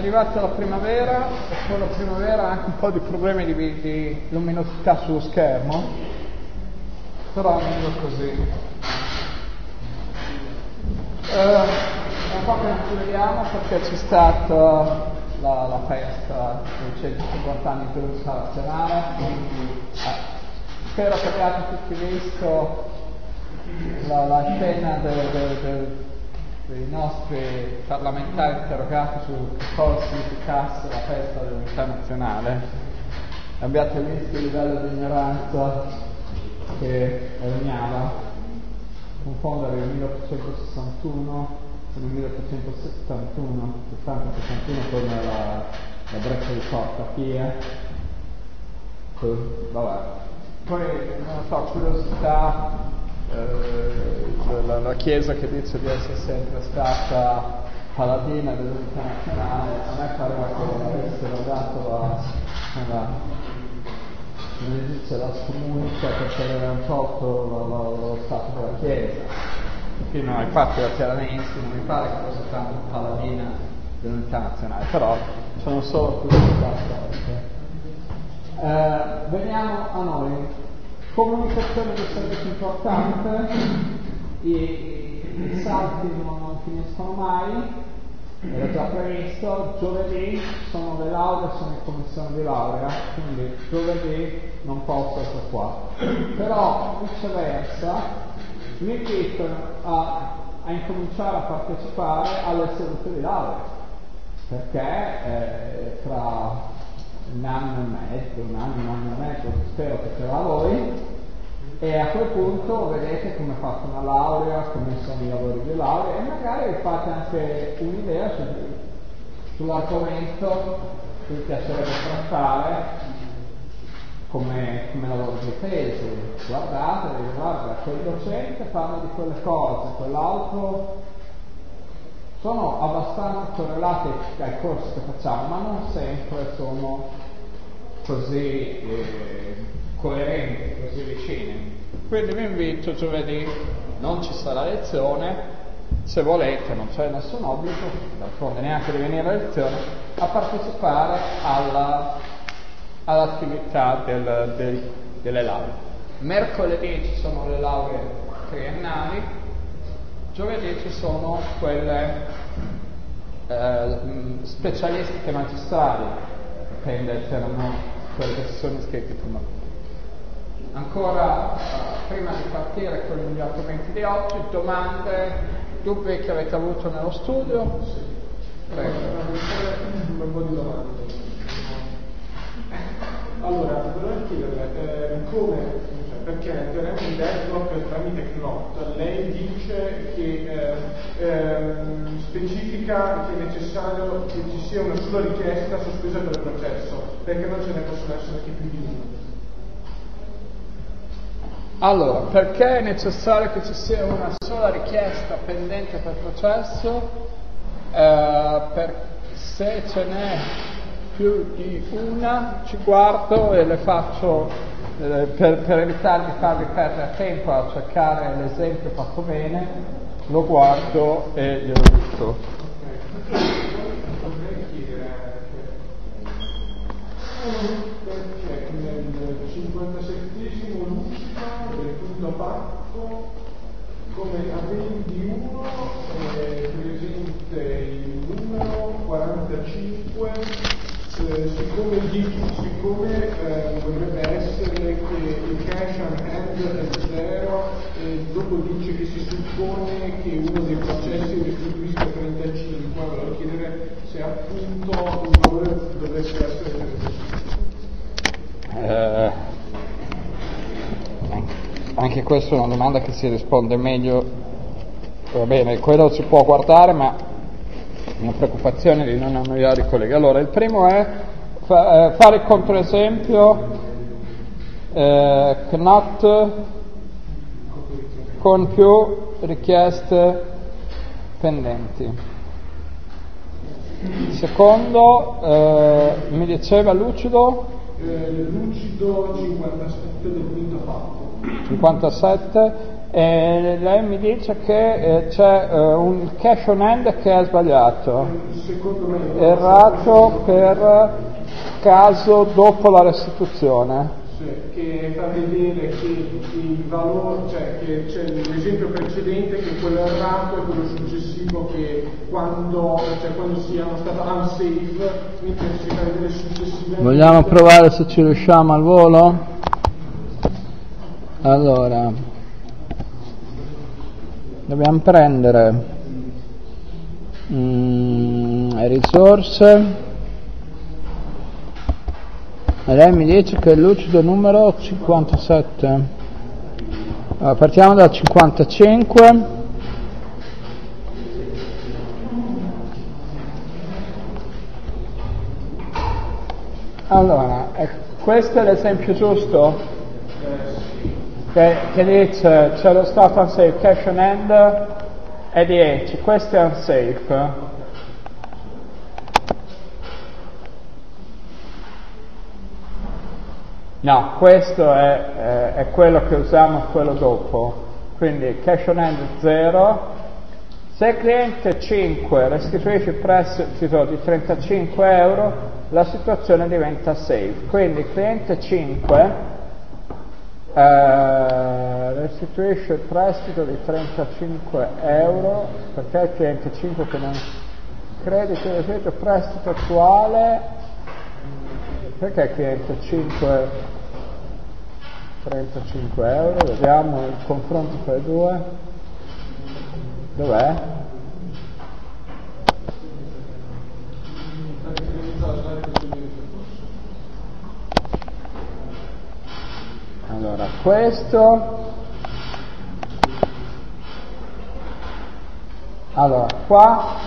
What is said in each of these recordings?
arrivata la primavera e con la primavera anche un po' di problemi di, di luminosità sullo schermo, però meglio così. Uh, è un po' che non ci vediamo perché c'è stata la, la festa dei 150 anni dell'Università Nazionale, quindi eh, spero che abbiate tutti visto la, la scena del, del, del dei nostri parlamentari interrogati su cosa significasse la festa dell'unità nazionale. Abbiate visto il livello di ignoranza che regnava, confondere il 1861 con il 1871, 60-61 con la, breccia di porta Pia. Vabbè. Poi, non so, curiosità, eh, la, la, Chiesa che dice di essere sempre stata paladina dell'unità nazionale, a me pareva che avessero dato la, la dice, la scomunica perché avevano tolto lo, lo, lo, Stato della Chiesa. Fino ai fatti lateranensi non mi pare che fosse tanto paladina dell'unità nazionale, però sono solo curiosità storiche. Eh, veniamo a noi comunicazione del servizio importante, i, i salti non, non finiscono mai, era già previsto, giovedì sono le lauree, sono in commissione di laurea, quindi giovedì non posso essere qua. Però viceversa vi invito a, a incominciare a partecipare alle sedute di laurea, perché eh, tra un anno e mezzo, un anno, un anno e mezzo, spero che ce la voi, e a quel punto vedete come fatto una laurea, come sono i lavori di laurea e magari vi fate anche un'idea su, sull'argomento che vi piacerebbe trattare come, come lavoro di tesi. Guardate, guarda, quel docente parla di quelle cose, quell'altro sono abbastanza correlate ai corsi che facciamo, ma non sempre sono così eh, coerenti, così vicini. Quindi vi invito giovedì, non ci sarà lezione, se volete, non c'è nessun obbligo, d'altronde neanche di venire a lezione, a partecipare alla, all'attività del, del, delle lauree. Mercoledì ci sono le lauree triennali, Giovedì ci sono quelle eh, specialistiche magistrali, dipende se erano quelle che si sono iscritti prima. Ancora, eh, prima di partire con gli argomenti di oggi, domande, dubbi che avete avuto nello studio? Prego. Un po' di domande. Allora, volevo chiedere eh, come perché nel di Deadlock tramite Knot lei dice che eh, ehm, specifica che è necessario che ci sia una sola richiesta sospesa per il processo, perché non ce ne possono essere che più di una. Allora, perché è necessario che ci sia una sola richiesta pendente per processo? Eh, per, se ce n'è più di una, ci guardo e le faccio, eh, per, per, evitare di farvi perdere tempo a cercare l'esempio fatto bene, lo guardo e glielo dico. perché nel 57 lucido del quinto pacco come avvendi uno è presente il numero 45 eh, siccome, siccome eh, dovrebbe essere che il cash on hand è zero dopo dice che si suppone che uno dei processi restituisca 35 allora chiedere se appunto il valore dovesse essere eh, anche questa è una domanda che si risponde meglio, va bene, quello si può guardare, ma mia preoccupazione di non annoiare i colleghi. Allora, il primo è fa, eh, fare il controesempio eh, CNOT con più richieste pendenti. Secondo, eh, mi diceva Lucido, eh, lucido 57 del quinto fatto. 57 e lei mi dice che eh, c'è eh, un cash on hand che è sbagliato. Secondo me errato per caso dopo la restituzione. Che fa vedere che il valore, cioè che c'è l'esempio precedente che quello errato e quello successivo che quando, cioè quando siano stato unsafe, mentre si fa vedere successivamente. Vogliamo provare se ci riusciamo al volo? Allora, dobbiamo prendere mm, risorse lei mi dice che è lucido numero 57 allora, partiamo dal 55 allora questo è l'esempio giusto? Che, che dice c'è lo stato unsafe cash on hand è 10 questo è unsafe No, questo è, eh, è quello che usiamo quello dopo. Quindi cash on hand 0. Se il cliente 5 restituisce il prestito di 35 euro, la situazione diventa safe. Quindi il cliente 5 eh, restituisce il prestito di 35 euro, perché il cliente 5 che non credito restituisce il prestito attuale perché il cliente 5 35 euro vediamo il confronto tra i due dov'è? allora questo allora qua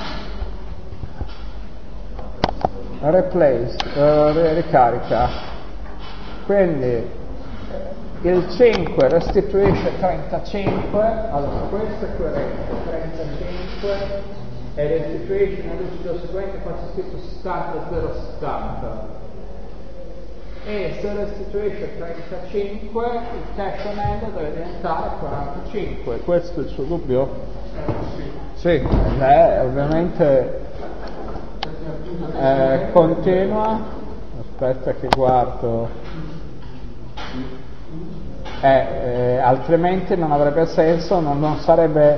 replace, uh, ricarica. Quindi il 5 restituisce 35, allora questo è coerente, 35 e restituisce nel lucido seguente qua c'è scritto 70 070 e se restituisce 35 il on hand deve diventare 45 questo è il suo dubbio? sì, sì. Eh, ovviamente eh, continua, aspetta che guardo, eh, eh, altrimenti non avrebbe senso, non, non, sarebbe,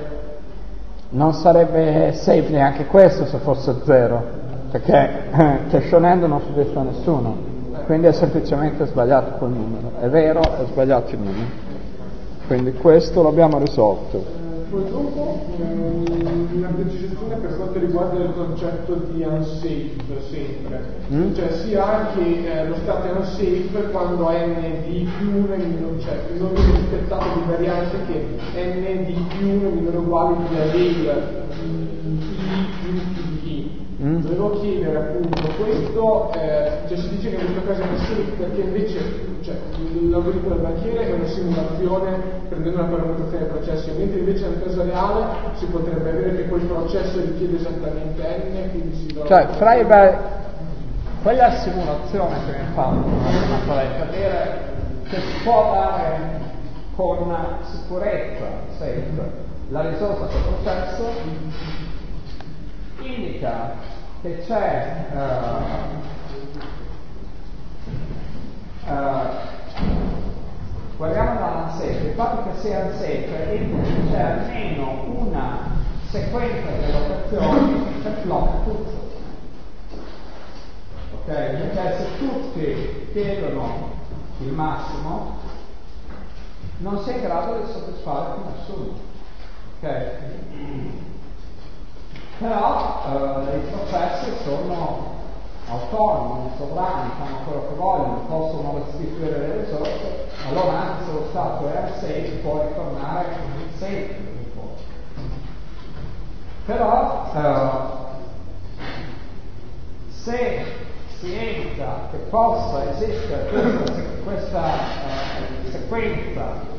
non sarebbe safe neanche questo se fosse zero, perché eh, cashionando non soddisfa nessuno, quindi è semplicemente sbagliato quel numero, è vero, è sbagliato il numero, quindi questo l'abbiamo risolto. Poi dopo una precisazione per quanto riguarda il concetto di unsafe sempre, mm? cioè sia che eh, lo stato è unsafe quando n di più 1 è minore, cioè non viene rispettato di variante che n di più 1 è minore uguale di più i. Mm. Volevo chiedere appunto questo, eh, cioè si dice che in questo caso è sì, perché invece cioè, l'algoritmo del banchiere è una simulazione prendendo la parametrazione dei processi, mentre invece nel caso reale si potrebbe avere che quel processo richiede esattamente n, quindi si dà... Cioè, Freiberg, quella simulazione che mi fa per dire che si può dare con sicurezza, safe, la risorsa del processo indica che c'è uh, uh, guardiamo dalla unsafe, il fatto che sia indica che c'è almeno una sequenza delle operazioni che blocca tutto. Ok? Perché se tutti chiedono il massimo, non sei in grado di soddisfare nessuno. Okay. Però eh, i processi sono autonomi, sovrani, fanno quello che vogliono, possono restituire le risorse, allora anche se lo Stato è unsafe può ritornare safe. Però eh, se si evita che possa esistere questa, questa eh, sequenza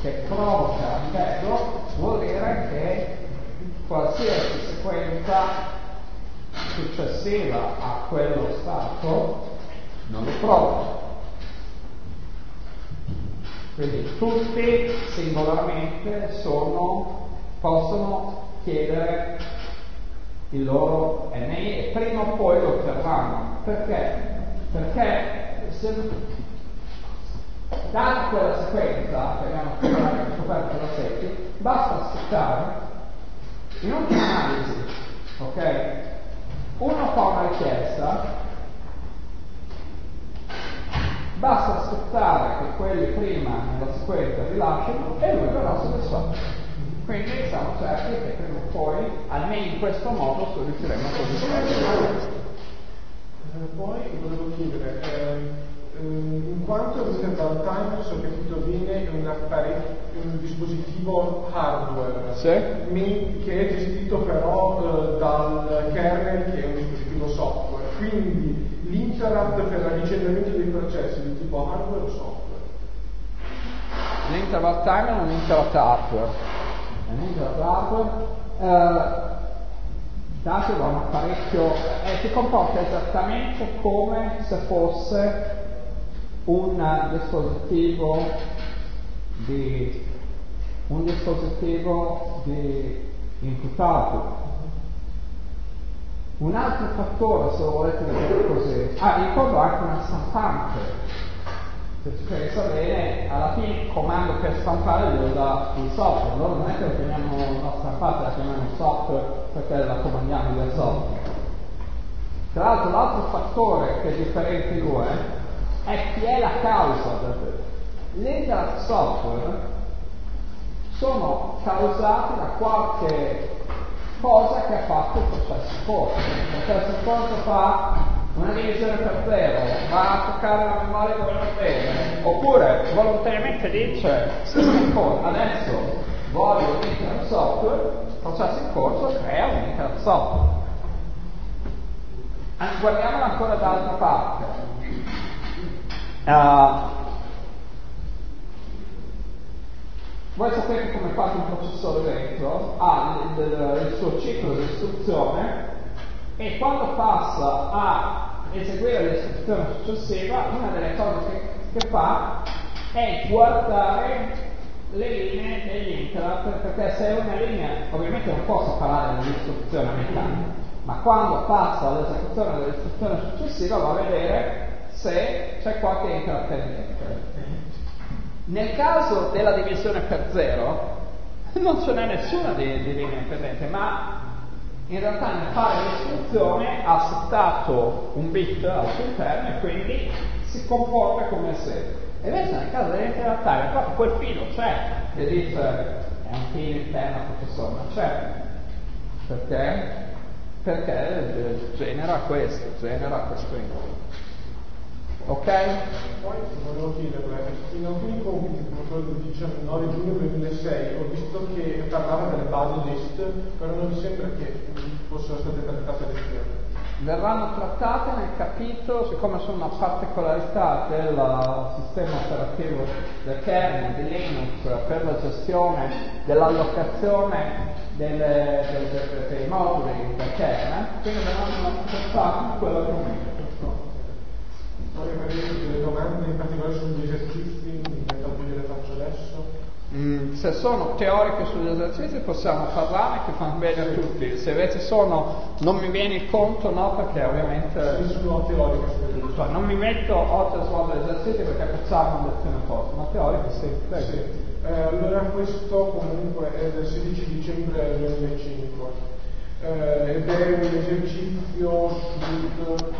che provoca l'effetto vuol dire che qualsiasi sequenza successiva a quello stato non lo provoca. Quindi tutti singolarmente sono, possono chiedere il loro NI e prima o poi lo otterranno. Perché? Perché se Data quella sequenza che abbiamo scoperto da secchi, basta aspettare in ultima analisi, ok? Uno fa una richiesta, basta aspettare che quelli prima nella sequenza rilasciano e lui verrà soddisfatto. Quindi siamo certi che prima o poi, almeno in questo modo, riusciremo a soddisfare. Poi volevo chiedere, eh, in quanto l'interval time, se ho capito bene, è un, un dispositivo hardware sì. che è gestito però eh, dal kernel che è un dispositivo software. Quindi l'interrupt per l'avvicendamento dei processi di tipo hardware o software? L'interval time è un interrupt hardware. È un interrupt hardware. Uh, dato da un apparecchio, eh, si comporta esattamente come se fosse un dispositivo di, un dispositivo di imputato. Un altro fattore, se lo volete vedere così, ah, ricordo anche una stampante. Se ci pensa bene, alla fine il comando per stampare glielo dà il software, allora non è che lo chiamiamo una stampante, la chiamiamo software perché la comandiamo del software. Tra l'altro l'altro fattore che è differente due è chi è la causa del questo. Le software sono causati da qualche cosa che ha fatto il processo corso. Il processo corso fa una divisione per zero, va a toccare la memoria dove non deve, oppure volontariamente dice adesso voglio un internet software, il processo in corso crea un internet software. Guardiamolo ancora dall'altra parte. Uh, voi sapete come fate un processore dentro, ha il, il, il suo ciclo di istruzione e quando passa a eseguire l'istruzione successiva, una delle cose che, che fa è guardare le linee degli interrupt, perché se è una linea, ovviamente non posso parlare dell'istruzione meccanica, ma quando passa all'esecuzione dell'istruzione successiva va a vedere se c'è qualche intrattenimento. Nel caso della divisione per zero non ce n'è nessuna di, di linea indipendente, ma in realtà nel fare l'istruzione ha settato un bit al suo interno e quindi si comporta come se. E invece nel caso dell'interattaria proprio quel filo c'è che dice è un filo interno al professore, ma c'è. Perché? Perché genera questo, genera questo input. Ok? Poi volevo chiedere, in alcuni compiti, come quello del 19 giugno 2006, ho visto che parlava delle base list, però non mi sembra che fossero state trattate assieme? verranno trattate nel capitolo, siccome sono una particolarità del sistema operativo del kernel di Linux per la gestione dell'allocazione delle, dei moduli del kernel, quindi verranno trattati in quell'argomento. Poi avrei delle domande in particolare sugli esercizi, in alcune le faccio adesso. Mm, se sono teoriche sugli esercizi possiamo parlarne che fanno bene a tutti, se invece sono non mi viene il conto no perché ovviamente sì, sono teoriche cioè, non mi metto oggi a svolgere esercizi perché facciamo una lezione forte, ma teoriche sì, sì. Eh, allora questo comunque è del 16 dicembre 2005 eh, ed è un esercizio sul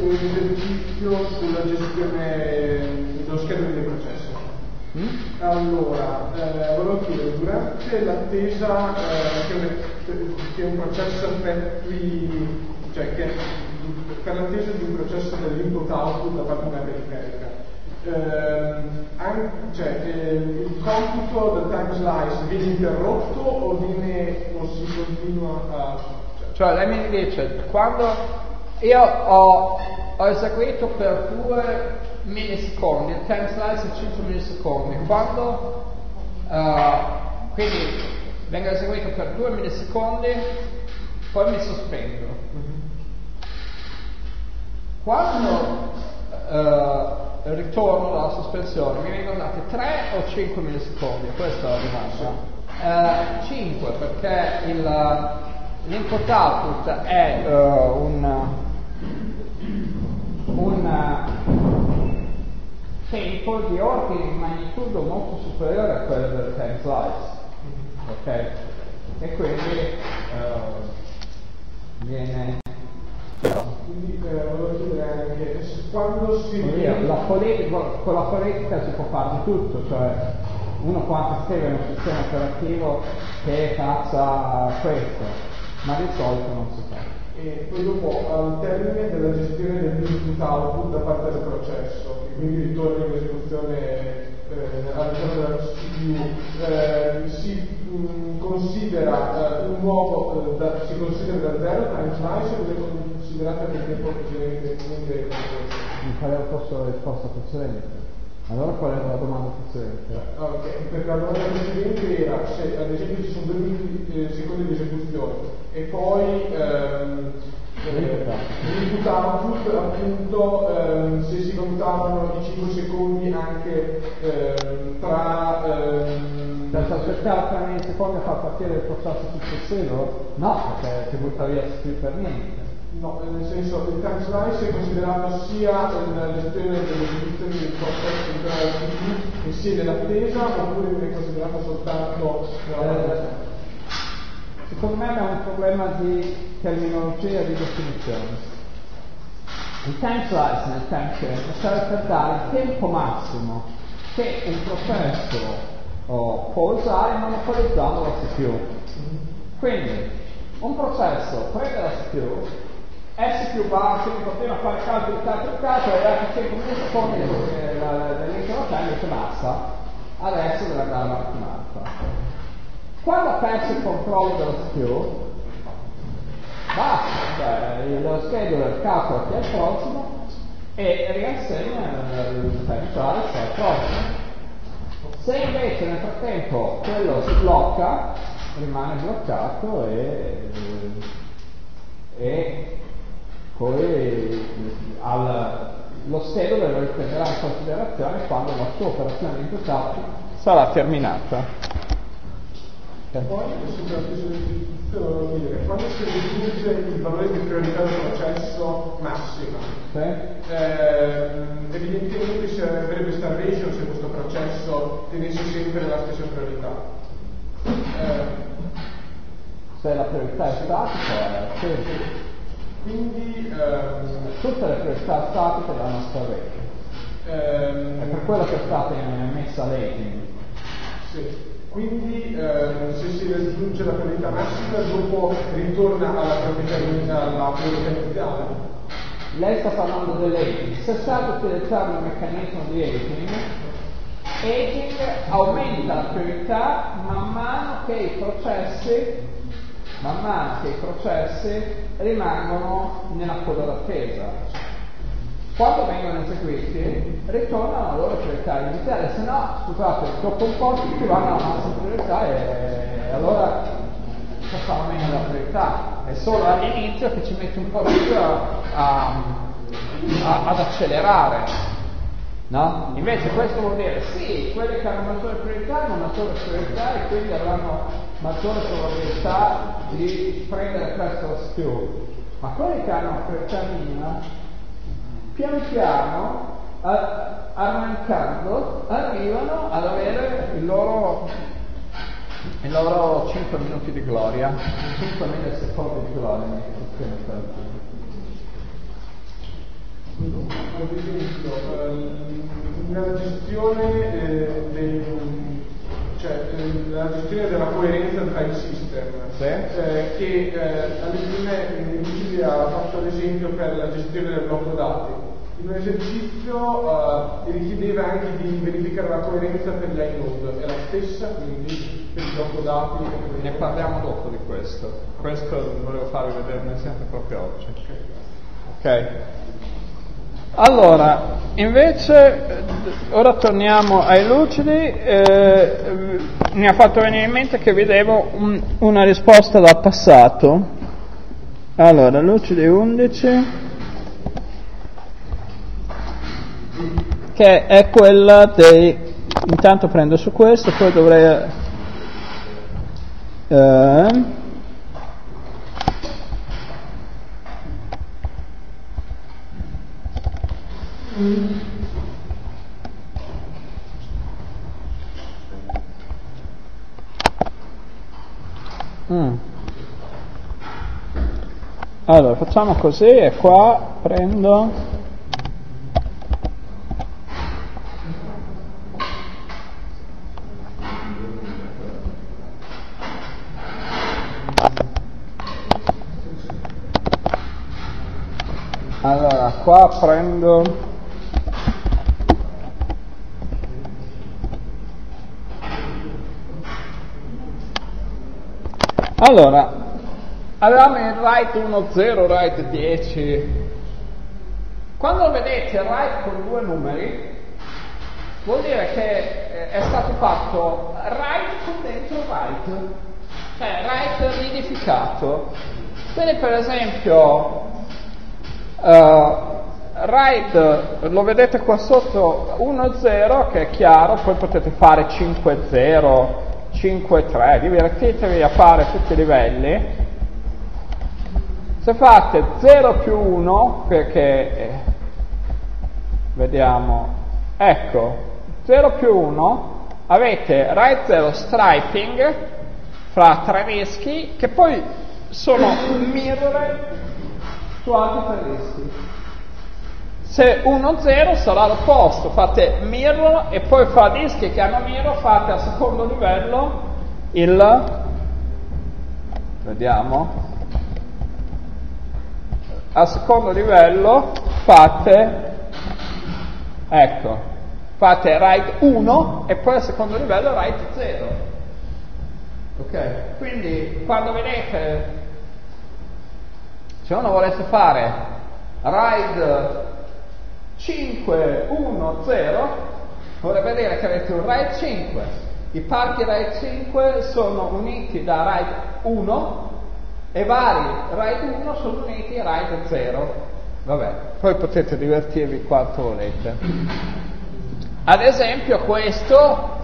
un esercizio sulla gestione dello schema dei processi. Mm? Allora, eh, volevo chiedere, durante l'attesa eh, che, un processo effettui, cioè che per l'attesa di un processo dell'input-output da parte di una periferica, anche, cioè, eh, il computo del time slice viene interrotto o, viene, o si continua a... Cioè, cioè lei mi dice, quando io ho, ho eseguito per 2 millisecondi, il time slice è 5 millisecondi. Quando uh, quindi vengo eseguito per 2 millisecondi, poi mi sospendo. Quando uh, ritorno dalla sospensione mi vengono dati 3 o 5 millisecondi? Questa è la domanda. Uh, 5 perché il, l'input output è uh, un un tempo di ordine di magnitudo molto superiore a quello del time slice. Ok? E quindi uh, viene. Quindi eh, volevo chiedere anche quando si. La politica, con la politica si può fare di tutto, cioè uno quando scrive un sistema operativo che faccia questo, ma di solito non si fa e poi dopo al termine della gestione dell'input output da parte del processo, e quindi ritorno in esecuzione eh, all'interno della CPU, eh, si mh, mm, considera eh, un nuovo, eh, da, si considera da zero time slice o è considerato nel tempo precedente? Mi posto la risposta precedente. Allora qual era la domanda precedente? Ah, ok, perché la domanda precedente era se ad esempio ci sono due eh, secondi di esecuzione e poi ehm, eh, output appunto ehm, se si contavano i 5 secondi anche ehm, tra ehm, per aspettare 3 millisecondi a far partire il processo successivo? No, perché ti butta via più per niente. No, nel senso il time slice è considerato sia la gestione delle esecuzioni del processo interno del CPU e sia dell'attesa oppure viene considerato soltanto eh, Secondo me è un problema di terminologia e di definizione. Il time slice nel time share serve per dare il tempo massimo che un processo oh, può usare monopolizzando la CPU. Quindi un processo prende la CPU S più va, quindi continua a fare calcoli, calcoli, calcoli, e dopo 5 millisecondi dell'intero time dice basta, adesso deve andare avanti un'altra. Quando ha perso il controllo dello skill, basta, cioè lo scheduler calcola chi è il prossimo e riassegna il time se è il prossimo. Se invece nel frattempo quello si blocca, rimane bloccato e, e poi al, lo schedule lo riprenderà in considerazione quando la sua operazione di imputato sarà terminata. Poi, quando si raggiunge il valore di priorità del processo massimo, sì. eh, evidentemente si avrebbe starvation se questo processo tenesse sempre la stessa priorità. Eh, se la priorità è statica, sì. Quindi ehm, tutte le priorità statiche nostra rete. Ehm, è per quello che è stata messa lating. Sì. Quindi ehm, se si raggiunge la priorità massima dopo ritorna alla priorità, alla iniziale. lei sta parlando dell'aging, se sa utilizzare un meccanismo di aging, aging aumenta la priorità man mano che i processi, man mano che i processi rimangono nella coda d'attesa. Quando vengono eseguiti ritornano alla loro priorità iniziale, se no, scusate, dopo un po' tutti vanno alla nostra priorità e allora facciamo meno la priorità. È solo all'inizio che ci mette un po' di più a, a, a, ad accelerare. No? Invece questo vuol dire sì, quelli che hanno maggiore priorità hanno maggiore priorità e quindi avranno maggiore probabilità di prendere questo skill. Ma quelli che hanno priorità minima, pian piano, arrancando, arrivano ad avere il loro, i loro 5 minuti di gloria, 5 millisecondi di gloria nella gestione, eh, dei, cioè, nella gestione della coerenza tra i system sì. eh, che eh, alle prime Lucidi ha fatto l'esempio per la gestione del blocco dati in un esercizio eh, richiedeva anche di verificare la coerenza per gli inode. È la stessa quindi per il blocco dati ne parliamo dopo di questo. Questo volevo farvi vedere un esempio proprio oggi. Ok. Allora, invece, ora torniamo ai lucidi, eh, mi ha fatto venire in mente che vedevo un, una risposta dal passato. Allora, lucidi 11, che è quella dei... Intanto prendo su questo, poi dovrei... Eh, Mm. Allora, facciamo così e qua prendo Allora, qua prendo Allora, avevamo il write 1.0, write 10. Quando vedete write con due numeri, vuol dire che eh, è stato fatto write con dentro write, cioè write ridificato. Quindi per esempio uh, write lo vedete qua sotto 1.0 che è chiaro, poi potete fare 5.0 5 e 3, divertitevi a fare tutti i livelli. Se fate 0 più 1, perché eh, vediamo, ecco, 0 più 1, avete right 0 striping fra tre rischi che poi sono mirror su altri tre. Se 1-0 sarà l'opposto, fate mirror e poi fra dischi che hanno mirror fate a secondo livello il, vediamo, a secondo livello fate, ecco, fate write 1 e poi a secondo livello write 0. Ok? Quindi quando vedete, se uno volesse fare write 5, 1, 0, vorrebbe dire che avete un RAID 5. I parti RAID 5 sono uniti da RAID 1 e vari RAID 1 sono uniti a RAID 0. Vabbè, poi potete divertirvi quanto volete. Ad esempio questo,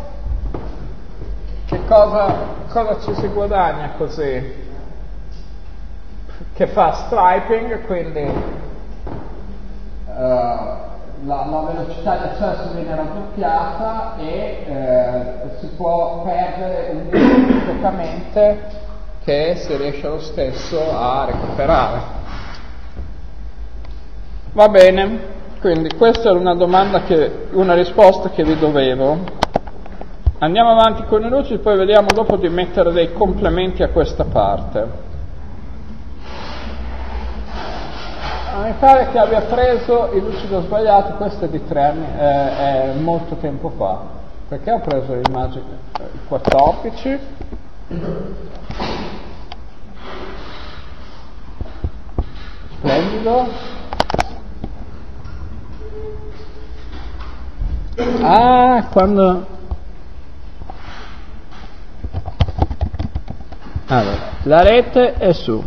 che cosa, cosa ci si guadagna così? Che fa striping, quindi Uh, la, la, velocità di accesso viene raddoppiata e uh, si può perdere un disco completamente che si riesce lo stesso a recuperare. Va bene, quindi questa era una domanda che, una risposta che vi dovevo. Andiamo avanti con i luci, poi vediamo dopo di mettere dei complementi a questa parte. Mi pare che abbia preso il lucido sbagliato, questo è di tre anni, è, è molto tempo fa, perché ho preso l'immagine il 14. Splendido. Ah, quando... Allora, la rete è su.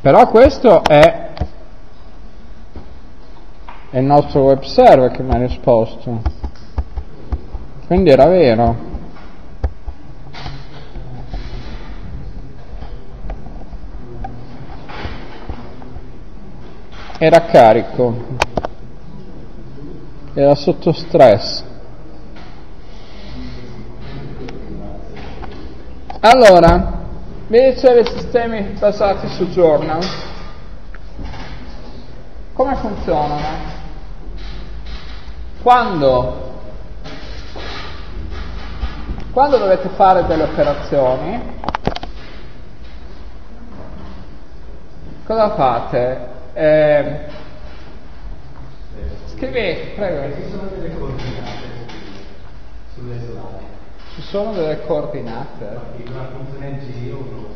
Però questo è, il nostro web server che mi ha risposto. Quindi era vero. Era carico. Era sotto stress. Allora, dicevi sistemi basati su journal. Come funzionano? Quando, quando dovete fare delle operazioni, cosa fate? Eh, scrivete, prego. Ci sono delle coordinate. Ci sono delle coordinate. Una funzione giro, uno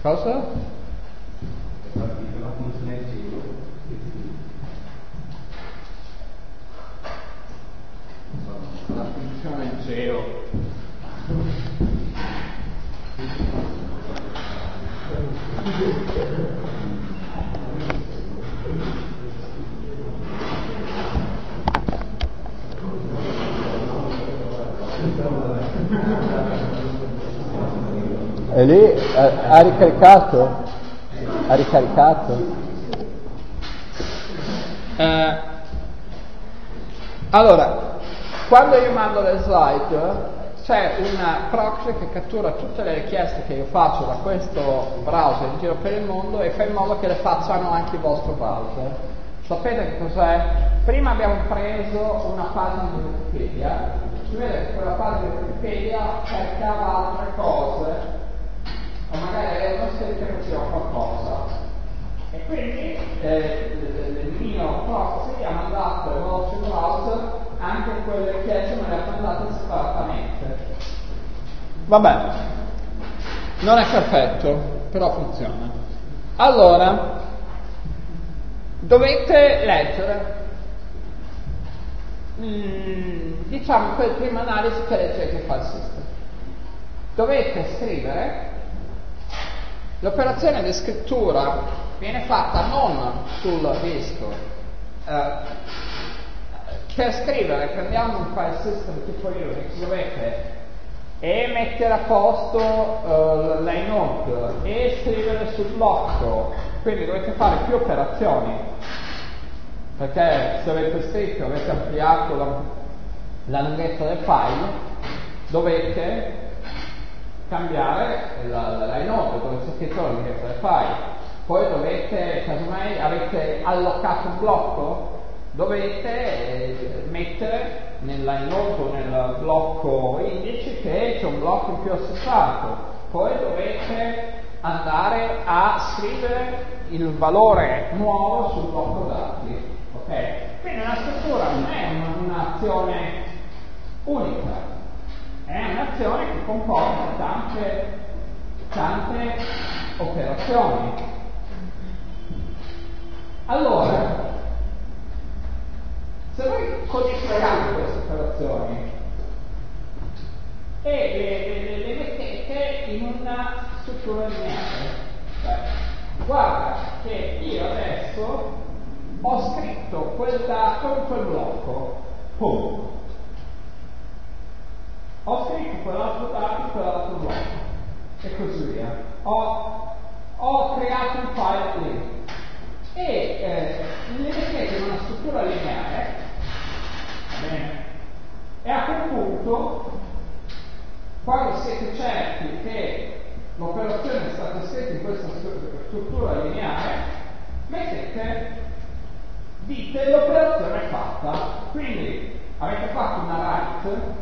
Cosa? una funzione giro. La funzione geo. E lì eh, ha ricaricato? Ha ricaricato? Eh, allora, quando io mando le slide c'è una proxy che cattura tutte le richieste che io faccio da questo browser in giro per il mondo e fa in modo che le facciano anche il vostro browser. Sapete che cos'è? Prima abbiamo preso una pagina di Wikipedia, si vede che quella pagina di Wikipedia cercava altre cose o magari aveva scelta che faceva qualcosa. E quindi eh, il mio proxy ha mandato al vostro browser anche quelle richieste me le ha mandate separatamente. Vabbè, non è perfetto, però funziona. Allora, dovete leggere mm, diciamo quel prima analisi che leggete il file system. Dovete scrivere L'operazione di scrittura viene fatta non sul disco. Eh, per scrivere prendiamo un file system tipo Unix, dovete e mettere a posto uh, l'inode e scrivere sul blocco, quindi dovete fare più operazioni, perché se avete scritto, avete ampliato la, la lunghezza del file, dovete cambiare la, la, la dove c'è scritto la lunghezza del file. Poi dovete, casomai avete allocato un blocco, dovete eh, mettere nella inoltre nel blocco indice che c'è un blocco in più assestato. Poi dovete andare a scrivere il valore nuovo sul blocco dati. Okay? Quindi una struttura non è un'azione unica, è un'azione che comporta tante, tante operazioni. Allora, se noi codifichiamo queste operazioni e le, le, le mettete in una struttura lineare, cioè, guarda che io adesso ho scritto quel dato in quel blocco, punto ho scritto quell'altro dato, quell'altro blocco e così via. Ho, ho creato un file lì e eh, li mettete in una struttura lineare va bene? e a quel punto quando siete certi che l'operazione è stata scritta in questa struttura lineare mettete dite l'operazione è fatta quindi avete fatto una write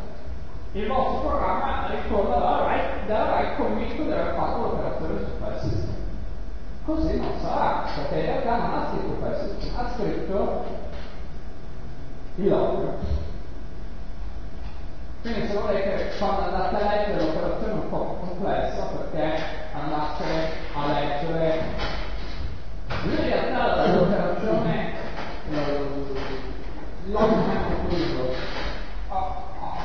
il vostro programma ritorna dalla write, dalla write convinto di aver fatto l'operazione su system. Così non sarà, perché in realtà non ha scritto file system, ha scritto il log. Quindi se volete, quando andate a leggere l'operazione è un po' complessa perché andate a leggere in realtà l'operazione log è concluso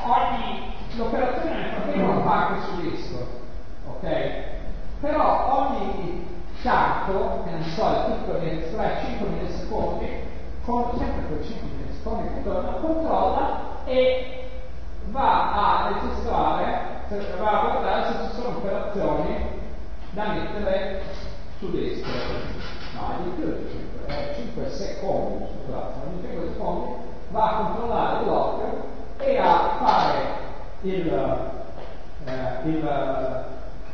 ogni l'operazione nel frattempo parte su disco ok però ogni campo che non so è tutto di estrae 5 millisecondi conta sempre quei 5 millisecondi che torna controlla e va a registrare, va a guardare se ci sono operazioni da mettere su destra. No, è di più di 5, è 5 secondi, scusate, ogni 5 secondi va a controllare il log e a fare il, eh, il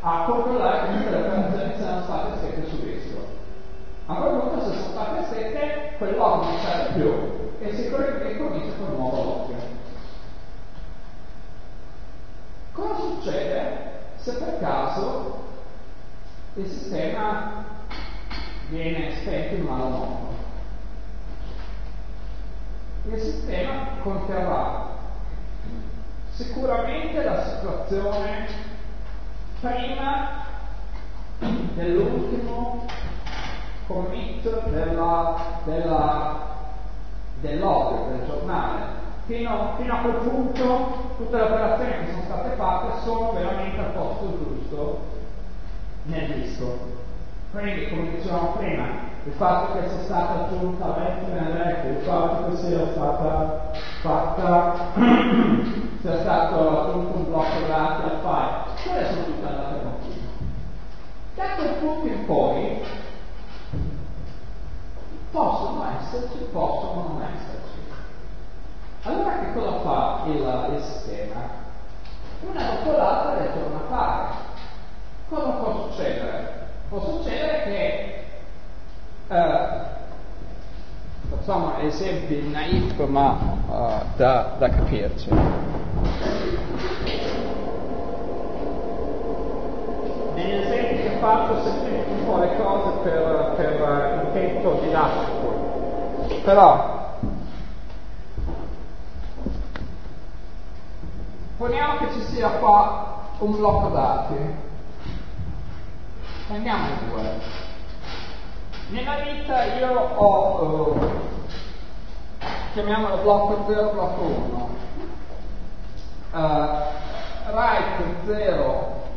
a controllare che tutte le operazioni siano state scritte su destra. A quel punto se sono state scritte, quel log non serve più e si comincia con un nuovo log. Cosa succede se per caso il sistema viene spento in malo modo? Il sistema conterrà sicuramente la situazione prima dell'ultimo commit della, della, del log, del giornale, fino, fino, a quel punto tutte le operazioni che sono state fatte sono veramente al posto giusto nel disco. Quindi, come dicevamo prima, il fatto che sia stata aggiunta la lettera nel il fatto che sia stata fatta, sia stato un blocco dati al file, quelle sono tutte andate motivo. Da quel punto in poi possono esserci, possono non esserci. Allora che cosa fa il, il sistema? Una dopo l'altra le torna a fare. Cosa può succedere? Può succedere che eh, facciamo esempi naif ma uh, da, da capirci. Negli esempi che faccio semplifico un po' le cose per, per intento didattico. Però Poniamo che ci sia qua un blocco dati. Prendiamo due. Nella vita io ho, uh, chiamiamolo blocco 0, blocco 1. Uh, eh, write 0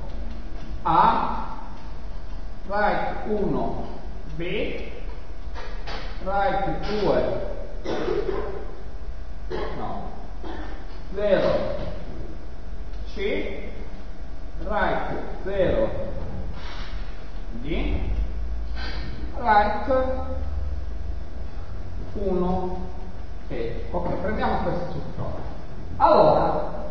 A, write 1 B, write 2 no, 0 C, right 0 D, right 1 E. Ok, prendiamo questo supporto. Allora,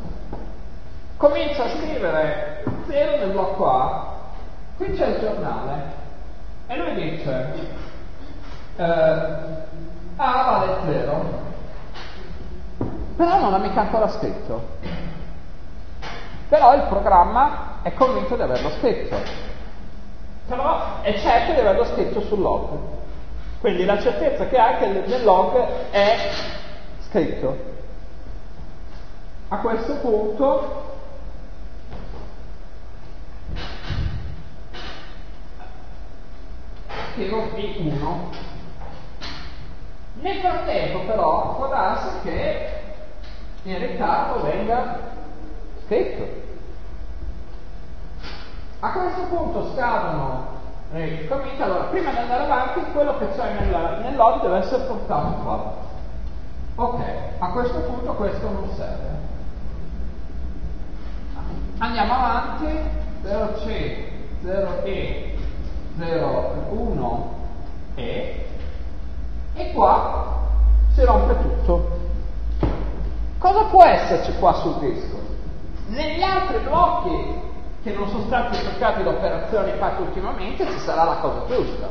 comincia a scrivere 0 nel blocco A, qui c'è il giornale. E lui dice eh, A vale 0, però non ha mica ancora scritto. Però il programma è convinto di averlo scritto, però è certo di averlo scritto sul log. Quindi la certezza che ha è che nel log è scritto. A questo punto scrivo B1. Nel frattempo però può darsi che il ritardo venga scritto. A questo punto scadono eh, i commit, allora prima di andare avanti quello che c'è nel, nel log deve essere portato qua. Ok, a questo punto questo non serve. Andiamo avanti, 0C, 0E, 01E e qua si rompe tutto. Cosa può esserci qua sul disco? Negli altri blocchi che non sono stati toccati da operazioni fatte ultimamente ci sarà la cosa giusta.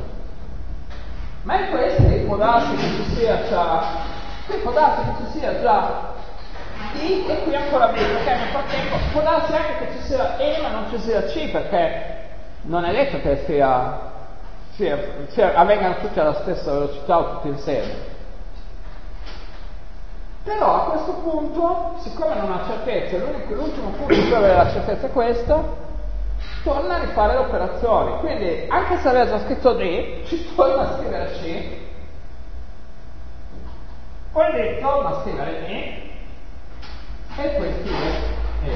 Ma in questi può darsi che ci sia già, può darsi che ci sia già D e qui ancora B, perché nel frattempo può darsi anche che ci sia E ma non ci sia C, perché non è detto che sia, sia, sia avvengano tutti alla stessa velocità o tutti insieme. Però a questo punto, siccome non ha certezza, l'ultimo punto cui avere la certezza è questo, torna a rifare le operazioni. Quindi, anche se aveva già scritto D, ci torna a scrivere C, poi torna a scrivere E, e poi scrive E.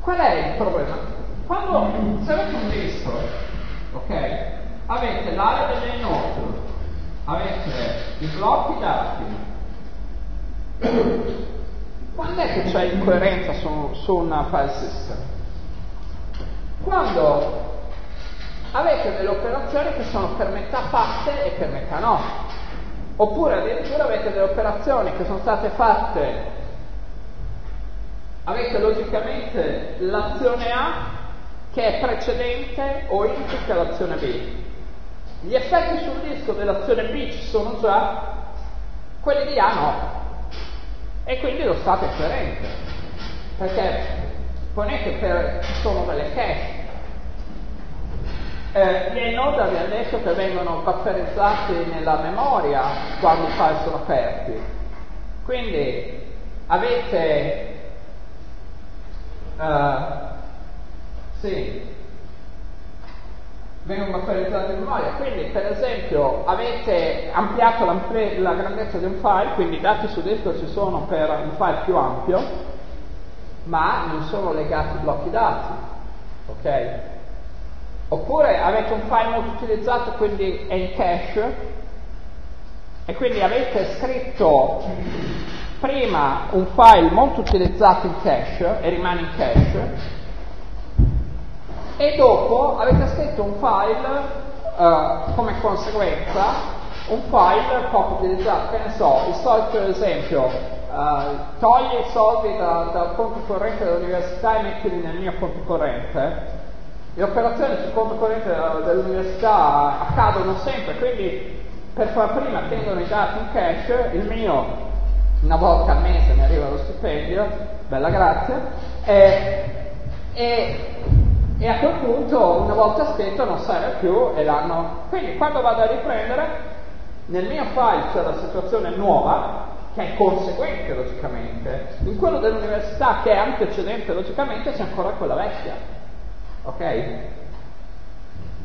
Qual è il problema? Quando, se avete un disco, ok, avete l'area delle note, avete i blocchi dati, quando è che c'è incoerenza su, su un file system? Quando avete delle operazioni che sono per metà fatte e per metà no. Oppure addirittura avete delle operazioni che sono state fatte, avete logicamente l'azione A che è precedente o input all'azione B. Gli effetti sul disco dell'azione B ci sono già, quelli di A no. E quindi lo stato è coerente, perché ponete per, ci sono delle cache. Eh, le node abbiamo detto che vengono bufferizzate nella memoria quando i file sono aperti. Quindi avete uh, sì, vengono bufferizzate in memoria. Quindi, per esempio, avete ampliato la grandezza di un file, quindi i dati su disco ci sono per un file più ampio, ma non sono legati ai blocchi dati. Ok? Oppure avete un file molto utilizzato, quindi è in cache, e quindi avete scritto prima un file molto utilizzato in cache e rimane in cache, e dopo avete scritto un file uh, come conseguenza, un file poco utilizzato, che ne so, il solito esempio, uh, togli i soldi da, dal conto corrente dell'università e mettili nel mio conto corrente. Le operazioni sul conto corrente dell'università accadono sempre, quindi per far prima tengono i dati in cache, il mio una volta al mese mi arriva lo stipendio, bella grazia, e, e e a quel punto una volta scritto non serve più e l'hanno... Quindi quando vado a riprendere, nel mio file c'è la situazione nuova, che è conseguente logicamente, in quello dell'università che è antecedente logicamente c'è ancora quella vecchia. Ok?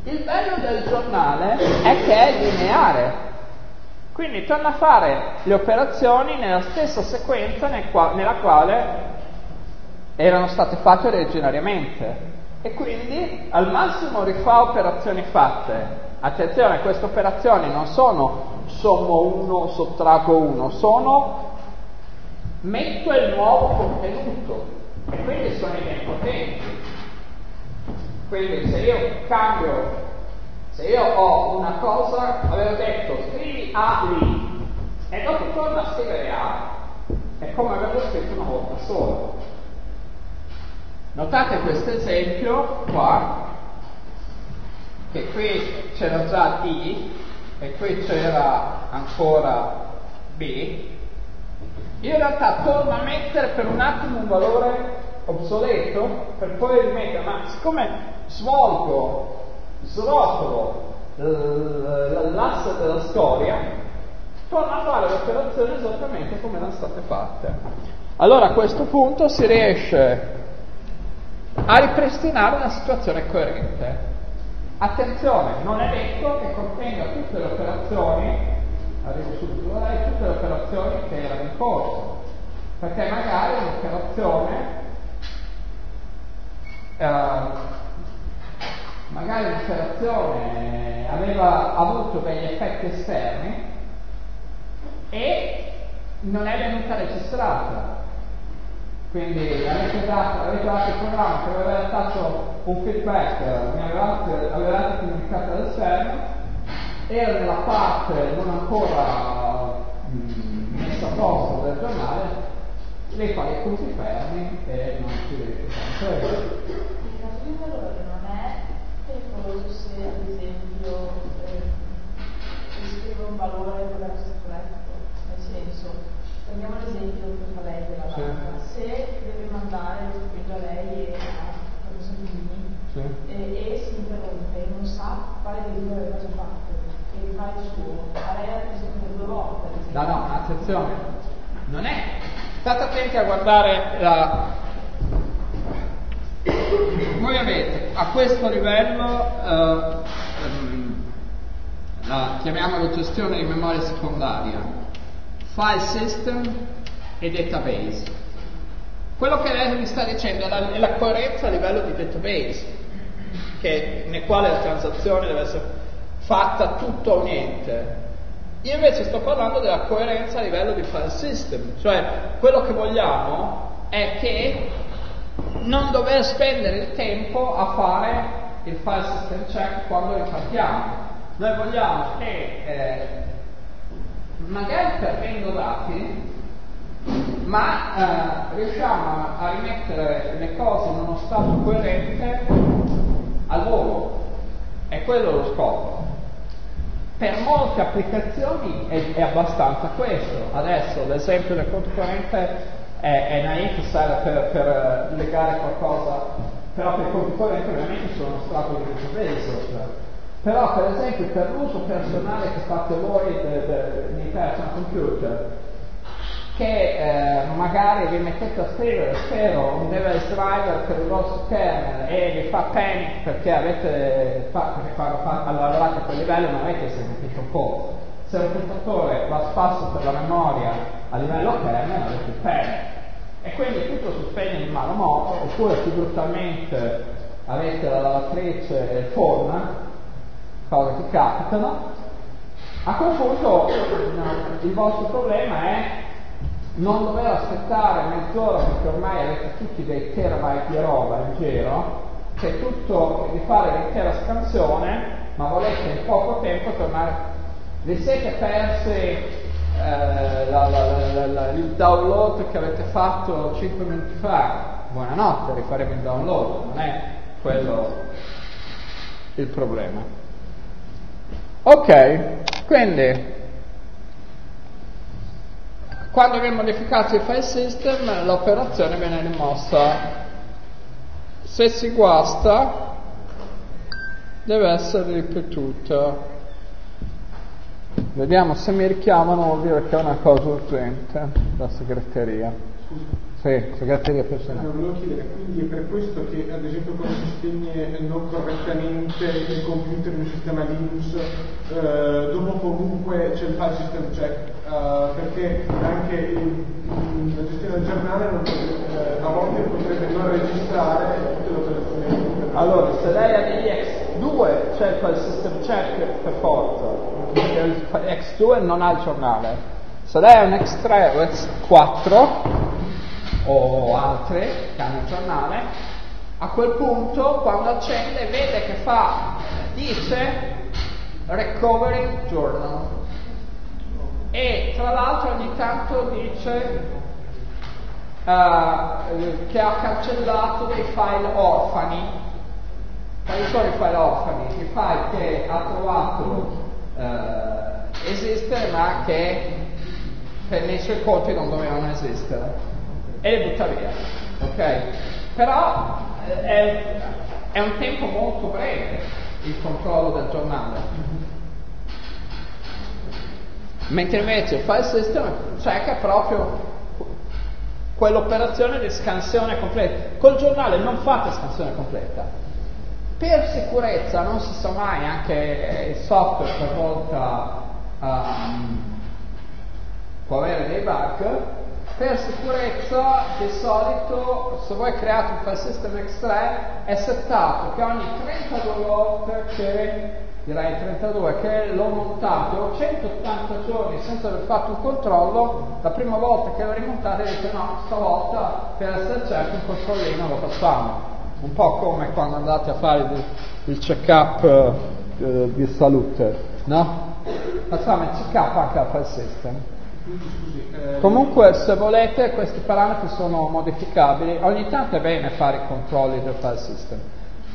Il bello del giornale è che è lineare, quindi torna a fare le operazioni nella stessa sequenza nel qua- nella quale erano state fatte originariamente e quindi al massimo rifà operazioni fatte. Attenzione, queste operazioni non sono sommo 1, sottraggo 1, sono metto il nuovo contenuto e quindi sono idempotenti. Quindi se io cambio, se io ho una cosa, avevo detto scrivi A lì e dopo torno a scrivere A, è come avevo scritto una volta sola. Notate questo esempio qua, che qui c'era già D e qui c'era ancora B. Io in realtà torno a mettere per un attimo un valore obsoleto per poi rimettere, ma siccome svolgo, srotolo l'asse della storia, torno a fare le operazioni esattamente come erano state fatte. Allora a questo punto si riesce a ripristinare una situazione coerente. Attenzione, non è detto che contenga tutte le operazioni, arrivo subito tutte le operazioni che erano in corso, perché magari un'operazione, eh, magari un'operazione aveva avuto degli effetti esterni e non è venuta registrata quindi avete dato, avete dato il programma che aveva dato un feedback, mi avevate, avevate comunicato all'esterno, era nella parte non ancora mh, messo a posto del giornale, le fai i punti fermi e non si vede di valore deve essere corretto, nel senso, prendiamo l'esempio che fa lei della Sì. banca, se deve mandare stipendio a lei e a professor Bini Sì. e, e si interrompe, non sa quale delirio aveva già fatto e fa il suo, a lei ha risposto due volte. No, no, attenzione, non è. State attenti a guardare la. Voi avete a questo livello, eh, ehm, la, chiamiamolo gestione di memoria secondaria, file system e database. Quello che lei mi sta dicendo è la, è la coerenza a livello di database, che- nel quale la transazione deve essere fatta tutto o niente. Io invece sto parlando della coerenza a livello di file system, cioè quello che vogliamo è che non dover spendere il tempo a fare il file system check quando ripartiamo. Noi vogliamo che eh, magari perdendo dati, ma eh, riusciamo a, rimettere le cose in uno stato coerente al volo. È quello lo scopo. Per molte applicazioni è, è abbastanza questo. Adesso l'esempio del conto corrente è, è naif, serve per, per legare qualcosa, però per i conti correnti ovviamente sono stato di database. Però per esempio per l'uso personale che fate voi de- nei personal computer, che eh, magari vi mettete a scrivere, spero, un device driver per il vostro kernel e vi fa panic perché avete fa, perché quando fa, lavorate a quel livello non avete un po'. Se un puntatore va spasso per la memoria a livello kernel avete panic. E quindi tutto si spegne in malo modo, oppure più brutalmente avete la lavatrice e il forno, cose che capitano, a quel punto il vostro problema è non dover aspettare mezz'ora perché ormai avete tutti dei terabyte di roba in giro, c'è tutto di fare l'intera scansione, ma volete in poco tempo tornare. Vi siete persi eh, il download che avete fatto 5 minuti fa? Buonanotte, rifaremo il download, non è quello il problema. Ok, quindi quando viene modificato il file system l'operazione viene rimossa. Se si guasta deve essere ripetuta. Vediamo se mi richiamano vuol dire che è una cosa urgente la segreteria. Sì, segreteria personale. Volevo chiedere, quindi è per questo che ad esempio quando si spegne non correttamente il computer in un sistema Linux, eh, dopo comunque c'è il file system check, eh, perché anche il- la gestione del giornale non potrebbe- eh, a volte potrebbe non registrare tutte le operazioni. Allora, se lei ha degli X2 c'è il file system check per forza, perché il X2 non ha il giornale. Se lei ha un X3 o X4 o altre che hanno il giornale, a quel punto quando accende vede che fa, dice Recovery Journal e tra l'altro ogni tanto dice eh, che ha cancellato dei file orfani. Quali sono i file orfani? I file che ha trovato eh, esistere ma che per nei suoi conti non dovevano esistere e li butta via. Ok? Però eh, è, è un tempo molto breve il controllo del giornale. Mentre invece il file system cerca proprio quell'operazione di scansione completa. Col giornale non fate scansione completa. Per sicurezza, non si sa mai, anche il software per volta um, può avere dei bug, per sicurezza di solito se voi create un file system X3 è settato che ogni 32 volte che direi 32 che l'ho montato 180 giorni senza aver fatto un controllo. La prima volta che l'ho rimontato dite no stavolta per essere certo un controllino lo facciamo. Un po' come quando andate a fare il, il check-up eh, di salute no? facciamo il check-up anche al file system Comunque, se volete, questi parametri sono modificabili. Ogni tanto è bene fare i controlli del file system.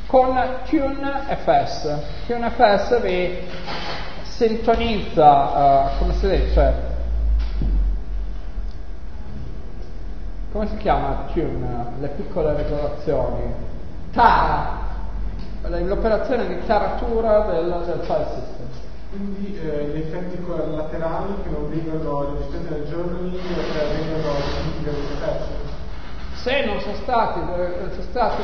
Con TuneFS, TuneFS vi sintonizza, eh, come si dice, come si chiama Tune? Le piccole regolazioni. Tara, l'operazione di taratura del, del file system. Quindi eh, gli effetti collaterali che non vengono registrati nel journaling eh, vengono definiti per il se non sono stati, eh, sono stati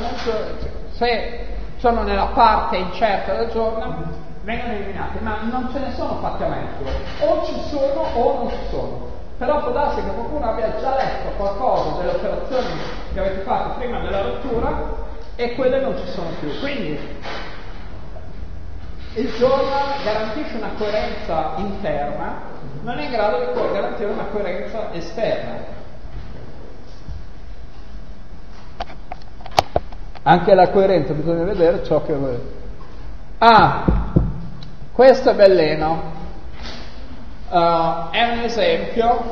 se sono nella parte incerta del giorno, vengono eliminati, ma non ce ne sono fatti a mezzo, o ci sono o non ci sono. Però può darsi che qualcuno abbia già letto qualcosa delle operazioni che avete fatto prima della rottura e quelle non ci sono più. Quindi il journal garantisce una coerenza interna, non è in grado di poi garantire una coerenza esterna. Anche la coerenza bisogna vedere ciò che volete. Ah, questo è bellino. Uh, è un esempio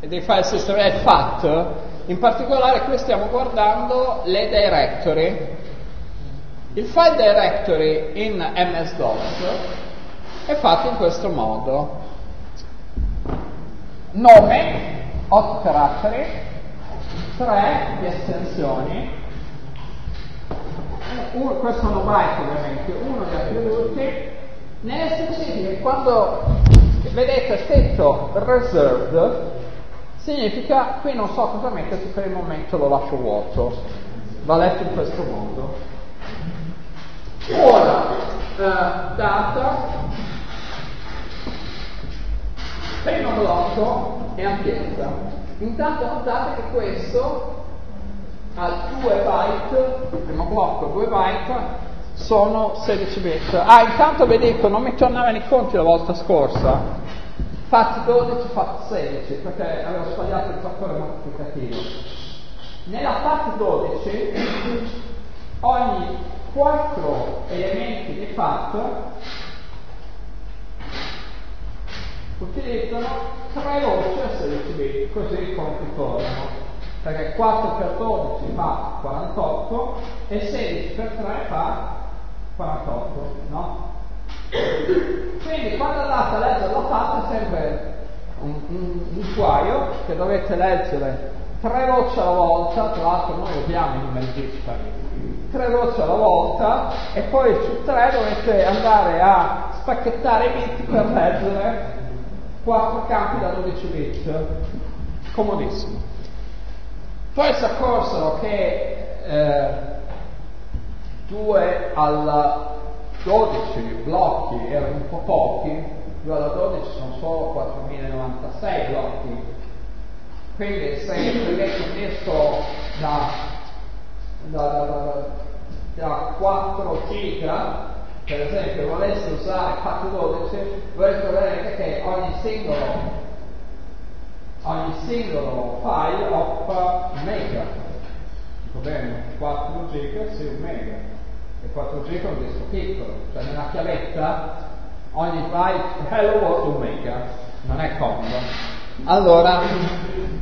dei file system, è il FAT. In particolare qui stiamo guardando le directory. Il file directory in MS-DOS è fatto in questo modo. Nome, 8 caratteri, 3 di estensioni, uno, questo sono byte ovviamente, uno di attributi, nelle specifiche quando vedete scritto reserved significa qui non so cosa metterci per il momento lo lascio vuoto, va letto in questo modo. Ora, eh, data, primo blocco e ampiezza. Intanto notate che questo ha 2 byte, primo blocco 2 byte, sono 16 bit. Ah, intanto vi dico, non mi tornavano i conti la volta scorsa, fatti 12, fatti 16, perché avevo sbagliato il fattore moltiplicativo. Nella FAT 12 ogni 4 elementi di FAT utilizzano 3 voci a 16 bit, così i conti tornano. Perché 4 per 12 fa 48 e 16 per 3 fa 48, no? Quindi quando andate a leggere la è sempre un, un, un guaio che dovete leggere tre voci alla volta, tra l'altro noi usiamo i numeri dispari, tre voci alla volta e poi su tre dovete andare a spacchettare i bit per leggere quattro campi da 12 bit. Comodissimo. Poi si accorsero che eh, 2 alla 12 blocchi erano un po' pochi, 2 alla 12 sono solo 4096 blocchi. Quindi se prendete un disco da, da, da, da 4 giga, per esempio, volesse usare FAT12, voi troverete che ogni singolo, ogni singolo file occupa un mega. Dico bene, 4 giga sì, un mega. E 4 giga è un disco piccolo, cioè nella chiavetta ogni byte hello world un mega, non è comodo. Allora,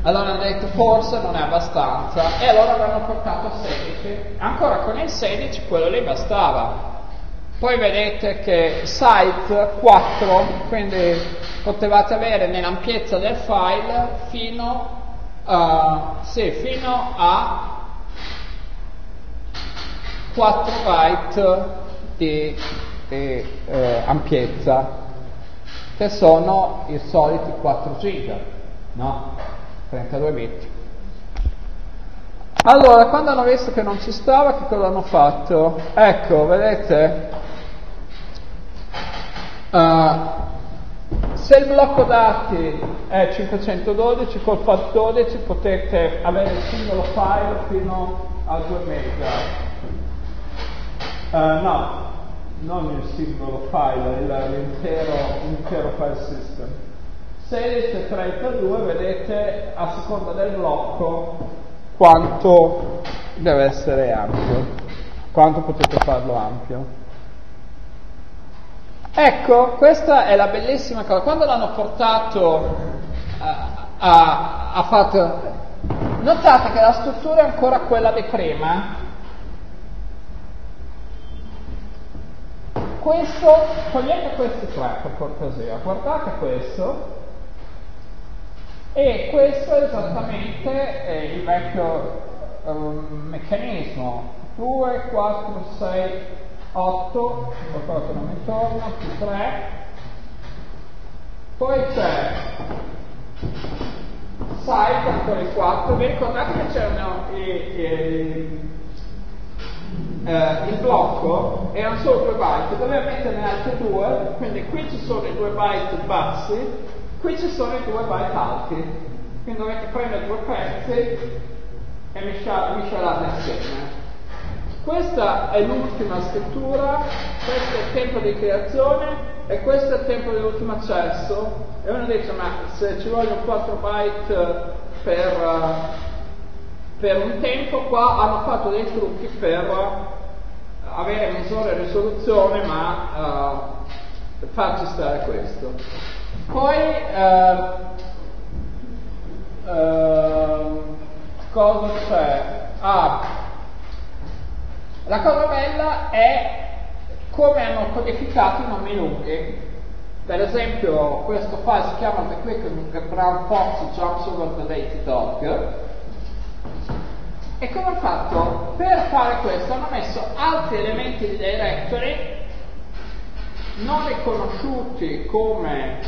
allora hanno detto forse non è abbastanza e allora l'hanno portato a 16. Ancora con il 16 quello lì bastava. Poi vedete che site 4, quindi potevate avere nell'ampiezza del file fino, uh, sì, fino a 4 byte di, di eh, ampiezza, che sono i soliti 4 giga, no? 32 bit. Allora, quando hanno visto che non ci stava, che cosa hanno fatto? Ecco, vedete? Uh, se il blocco dati è 512, col FAT12 potete avere il singolo file fino a 2 mega. Uh, no, non il singolo file, il, l'intero, file system. 16 e 32 vedete a seconda del blocco quanto deve essere ampio, quanto potete farlo ampio. Ecco, questa è la bellissima cosa. Quando l'hanno portato ha fatto... Notate che la struttura è ancora quella di prima. Questo, togliete questi tre per cortesia, guardate questo. E questo è esattamente eh, il vecchio um, meccanismo. 2, 4, 6, 8, qualcosa non mi più 3. Poi c'è site ancora il 4, vi ricordate che c'erano i, i, eh, il blocco erano solo due byte, doveva metterne altri due, quindi qui ci sono i due byte bassi, qui ci sono i due byte alti, quindi dovete prendere due pezzi e miscelarli assieme. Questa è l'ultima scrittura, questo è il tempo di creazione e questo è il tempo dell'ultimo accesso e uno dice ma se ci vogliono 4 byte per, per un tempo qua hanno fatto dei trucchi per avere misure risoluzione ma uh, farci stare questo. Poi uh, uh, cosa c'è? Ah, la cosa bella è come hanno codificato i nomi lunghi. Per esempio, questo file si chiama The Quick Brown Fox Jumps Over the Lazy Dog. E come hanno fatto? Per fare questo hanno messo altri elementi di directory non riconosciuti come,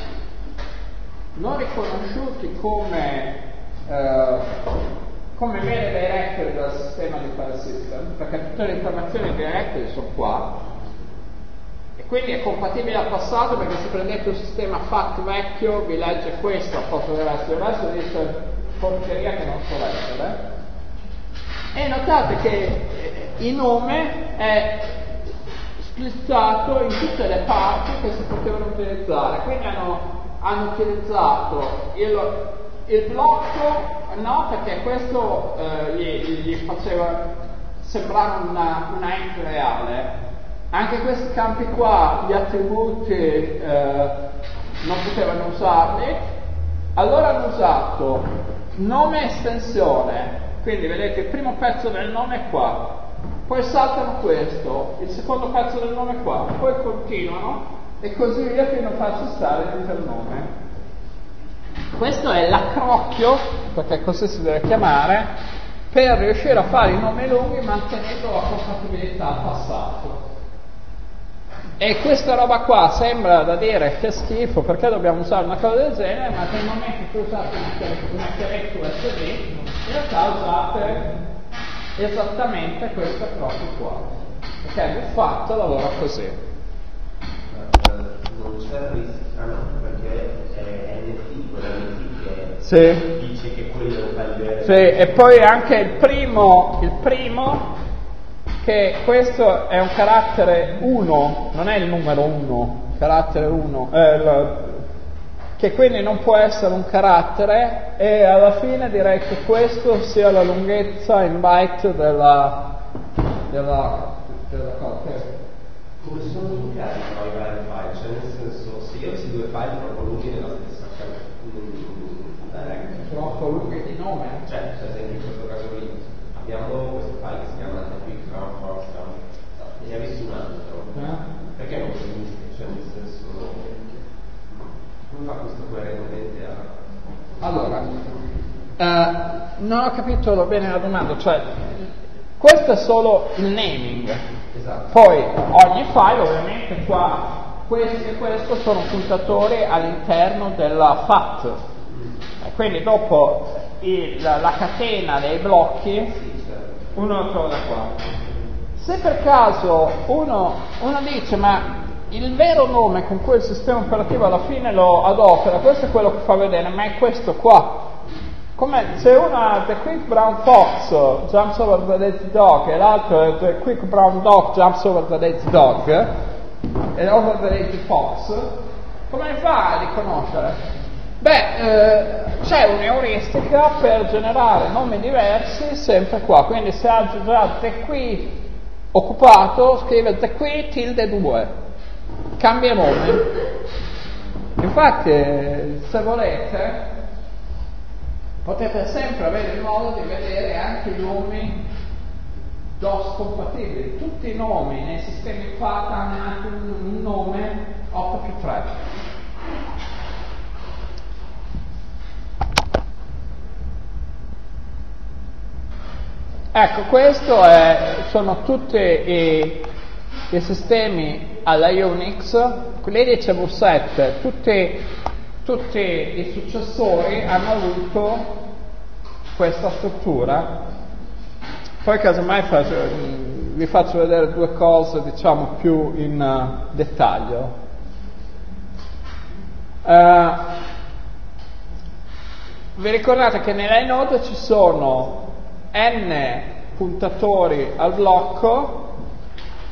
non riconosciuti come, eh, come vere directory dal sistema di file system, perché tutte le informazioni directory sono qua, quindi è compatibile al passato perché se prendete un sistema FAT vecchio vi legge questo a posto del resto, il resto dice porcheria che non so leggere. E notate che eh, il nome è splizzato in tutte le parti che si potevano utilizzare, quindi hanno, hanno utilizzato il, il, blocco, no, perché questo eh, gli, gli, faceva sembrare una, una ente reale, anche questi campi qua, gli attributi eh, non potevano usarli, allora hanno usato nome estensione, quindi vedete il primo pezzo del nome è qua, poi saltano questo, il secondo pezzo del nome è qua, poi continuano e così via fino a farci stare dentro il nome. Questo è l'accrocchio, perché così si deve chiamare, per riuscire a fare i nomi lunghi mantenendo la compatibilità al passato. E questa roba qua sembra da dire che schifo, perché dobbiamo usare una cosa del genere, ma nel momento che usate una chiavetta USB, in realtà usate esattamente questo approccio qua. Il fatto lavora così. Non c'è rischio, ah no, perché è NFT, quella NFT che sì. dice che quello un tagliere. Sì, e poi anche il primo, il primo che questo è un carattere 1, non è il numero 1, carattere 1, eh, che quindi non può essere un carattere e alla fine direi che questo sia la lunghezza in byte della, della, della cosa. Come sono giudicati poi i vari file? Cioè nel senso, se io questi due file proprio lunghi nella stessa. Troppo lunghi di nome? Cioè, per esempio in questo caso qui abbiamo questo file che si chiama ne avessi un altro, eh? perché non senso, come fa questo coerentemente a... Allora, eh, non ho capito bene la domanda, cioè, questo è solo il naming. Esatto. Poi ogni file, ovviamente qua, questo e questo sono puntatori all'interno della FAT. Quindi dopo il, la, catena dei blocchi, certo. uno trova qua. Se per caso uno, uno dice ma il vero nome con cui il sistema operativo alla fine lo adopera, questo è quello che fa vedere, ma è questo qua. Come se uno ha The Quick Brown Fox jumps over the lazy dog e l'altro è The Quick Brown Dog jumps over the lazy dog e over the lazy fox, come fa a riconoscere? Beh, eh, c'è un'euristica per generare nomi diversi sempre qua, quindi se ha già The Quick occupato scrive the qui tilde 2 cambia nome. Infatti, se volete, potete sempre avere il modo di vedere anche i nomi DOS compatibili. Tutti i nomi nei sistemi FAT hanno anche un, nome 8 più 3. Ecco, questi sono tutti i, i, sistemi alla Unix, l'EDCV7, tutti, tutti i successori hanno avuto questa struttura poi casomai faccio, vi faccio vedere due cose diciamo più in uh, dettaglio. Uh, vi ricordate che nell'inode ci sono n puntatori al blocco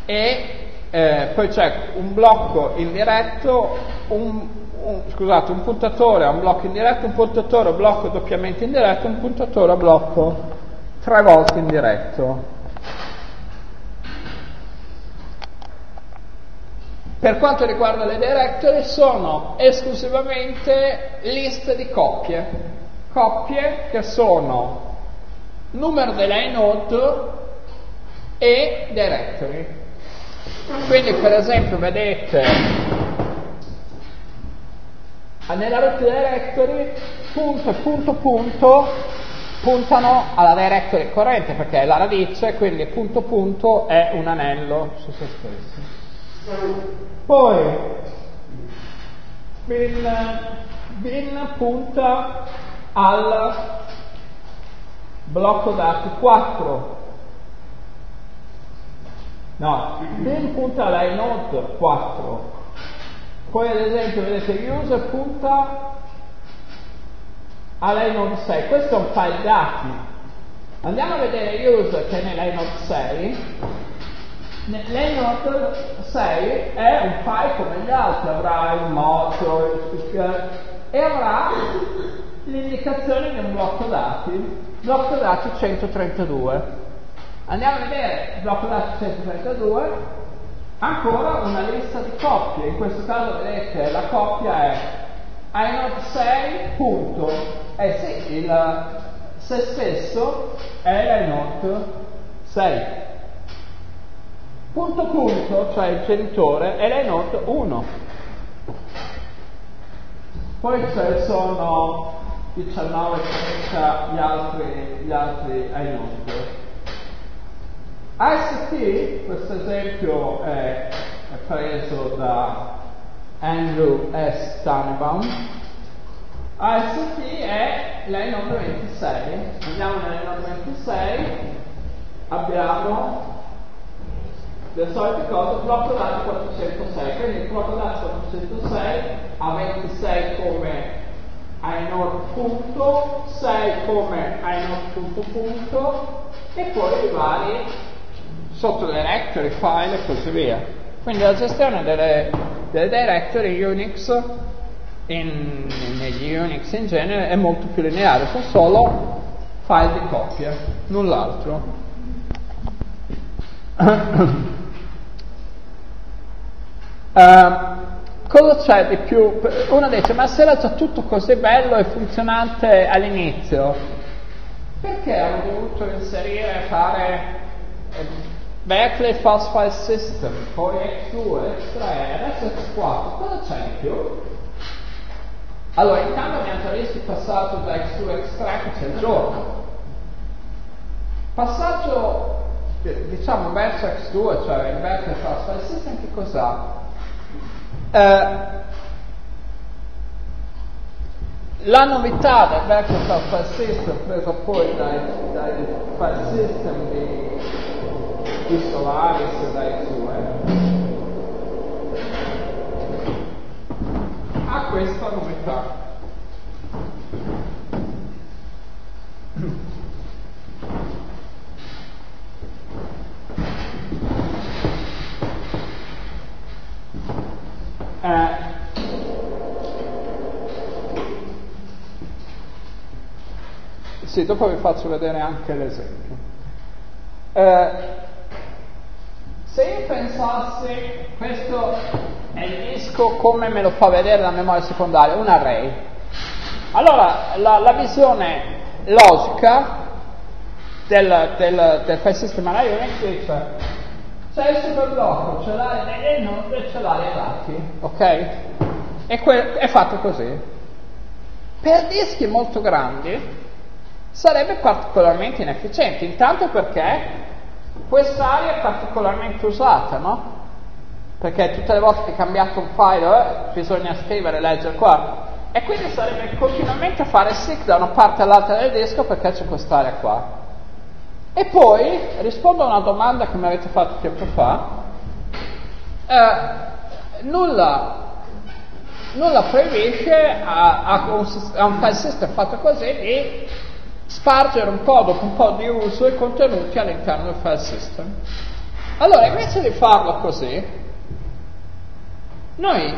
e eh, poi c'è un blocco indiretto, un, un, scusate, un puntatore a un blocco indiretto, un puntatore a blocco doppiamente indiretto, un puntatore a blocco tre volte in diretto. Per quanto riguarda le directory sono esclusivamente liste di coppie, coppie che sono numero dell'inode e directory. Quindi per esempio vedete nella root directory punto punto punto puntano alla directory corrente perché è la radice, quindi punto punto è un anello su se stesso. Poi bin, bin punta al blocco dati 4. No, bin punta alla inode 4. Poi ad esempio vedete user punta all'inode 6. Questo è un file dati. Andiamo a vedere user che è nell'inode 6. L'inode 6 è un file come gli altri, avrà il motor, speaker e avrà l'indicazione di un blocco dati, blocco dati 132. Andiamo a vedere blocco dati 132, ancora una lista di coppie, in questo caso vedete la coppia è inode 6 punto eh sì, il se stesso è la note 6. Punto punto, cioè il genitore, è la note 1. Poi ci sono 19, 30 gli altri, gli altri iNote. AST, questo esempio è, è preso da Andrew S. Tannenbaum, AST è la nome 26. Andiamo nella nome 26, abbiamo le solite cose, blocco dati 406, quindi il blocco dati 406 ha 26 come inode punto, 6 come inode punto punto e poi i vari sotto directory, file e così via. Quindi la gestione delle, delle directory Unix in, negli Unix in genere è molto più lineare, sono solo file di coppia, null'altro. uh, cosa c'è di più? Uno dice, ma se era già tutto così bello e funzionante all'inizio, perché hanno dovuto inserire, fare eh, Berkeley File System, poi X2, X3, adesso X4, cosa c'è in più? Allora, intanto abbiamo già visto il passaggio da X2 a X3 che c'è il giorno. Passaggio, diciamo, verso X2, cioè il fast file system, che cos'ha? Eh, la novità del vecchio file system presa poi dai, dai file system di, di Solaris e da X2 ha questa novità. Eh, sì, dopo vi faccio vedere anche l'esempio. Eh, se io pensassi, questo nel disco come me lo fa vedere la memoria secondaria? Un array. Allora, la, la visione logica del, del, del file system array unit c'è il superblocco, c'è l'area dei node e c'è l'area dati, ok? E que- è fatto così. Per dischi molto grandi sarebbe particolarmente inefficiente, intanto perché quest'area è particolarmente usata, no? Perché tutte le volte che hai cambiato un file eh, bisogna scrivere leggere qua. E quindi sarebbe continuamente a fare seek da una parte all'altra del disco perché c'è quest'area qua. E poi rispondo a una domanda che mi avete fatto tempo fa. Eh, nulla, nulla proibisce a, a, un, a, un, file system fatto così di spargere un po' dopo un po' di uso i contenuti all'interno del file system. Allora, invece di farlo così, noi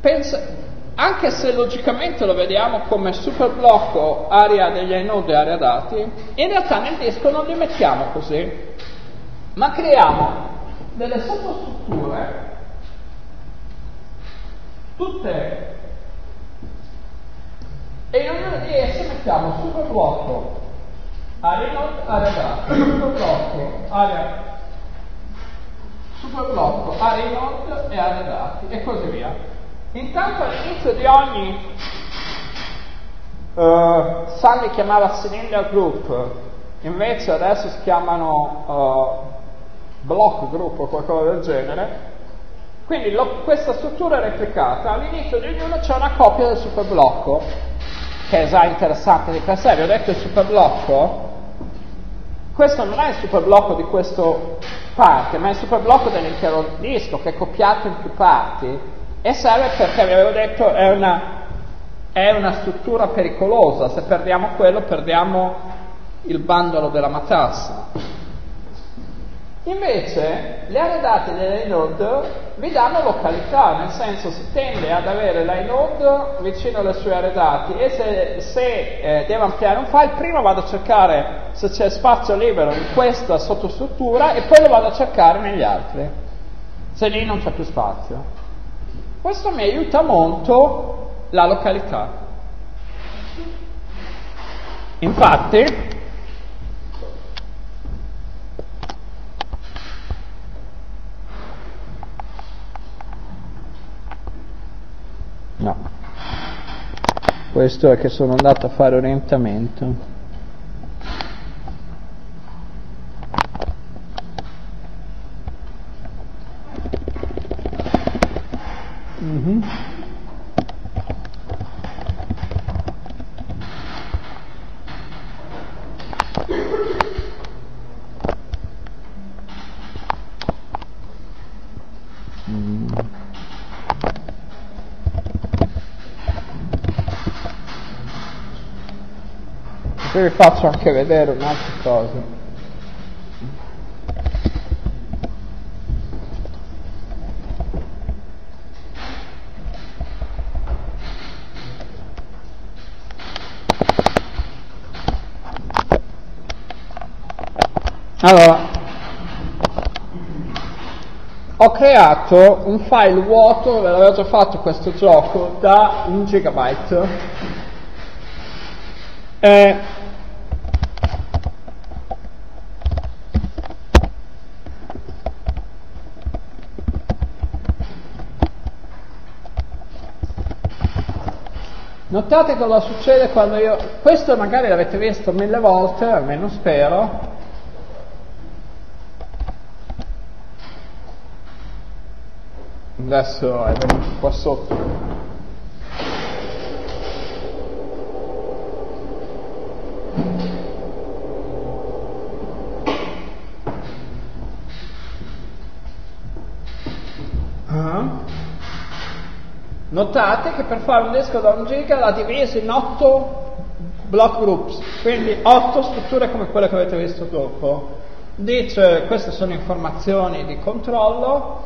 pensiamo anche se logicamente lo vediamo come superblocco area degli inode e area dati, in realtà nel disco non li mettiamo così, ma creiamo delle sottostrutture tutte e in ognuna di esse mettiamo superblocco area inode, area dati, superblocco area superblocco area inode e area dati e così via. Intanto all'inizio di ogni uh, Sun li chiamava cylinder group, invece adesso si chiamano uh, block group o qualcosa del genere. Quindi lo, questa struttura è replicata, all'inizio di ognuno c'è una copia del superblocco, che è già interessante di per sé. Vi ho detto il superblocco, questo non è il superblocco di questo parte, ma è il superblocco dell'intero disco che è copiato in più parti e serve perché, vi avevo detto, è una, è una struttura pericolosa, se perdiamo quello perdiamo il bandolo della matassa. Invece le aree date dell'inode vi danno località, nel senso si tende ad avere l'inode vicino alle sue aree dati e se, se eh, devo ampliare un file prima vado a cercare se c'è spazio libero in questa sottostruttura e poi lo vado a cercare negli altri, se lì non c'è più spazio. Questo mi aiuta molto la località. Infatti, no, questo è che sono andato a fare orientamento. Mm-hmm. Vi faccio anche vedere un'altra cosa. Allora, ho creato un file vuoto, ve l'avevo già fatto questo gioco, da un gigabyte. Eh, Notate cosa succede quando io... Questo magari l'avete visto mille volte, almeno spero, adesso è venuto qua sotto. Notate che per fare un disco da un giga l'ha diviso in otto block groups, quindi otto strutture come quelle che avete visto dopo. Dice queste sono informazioni di controllo,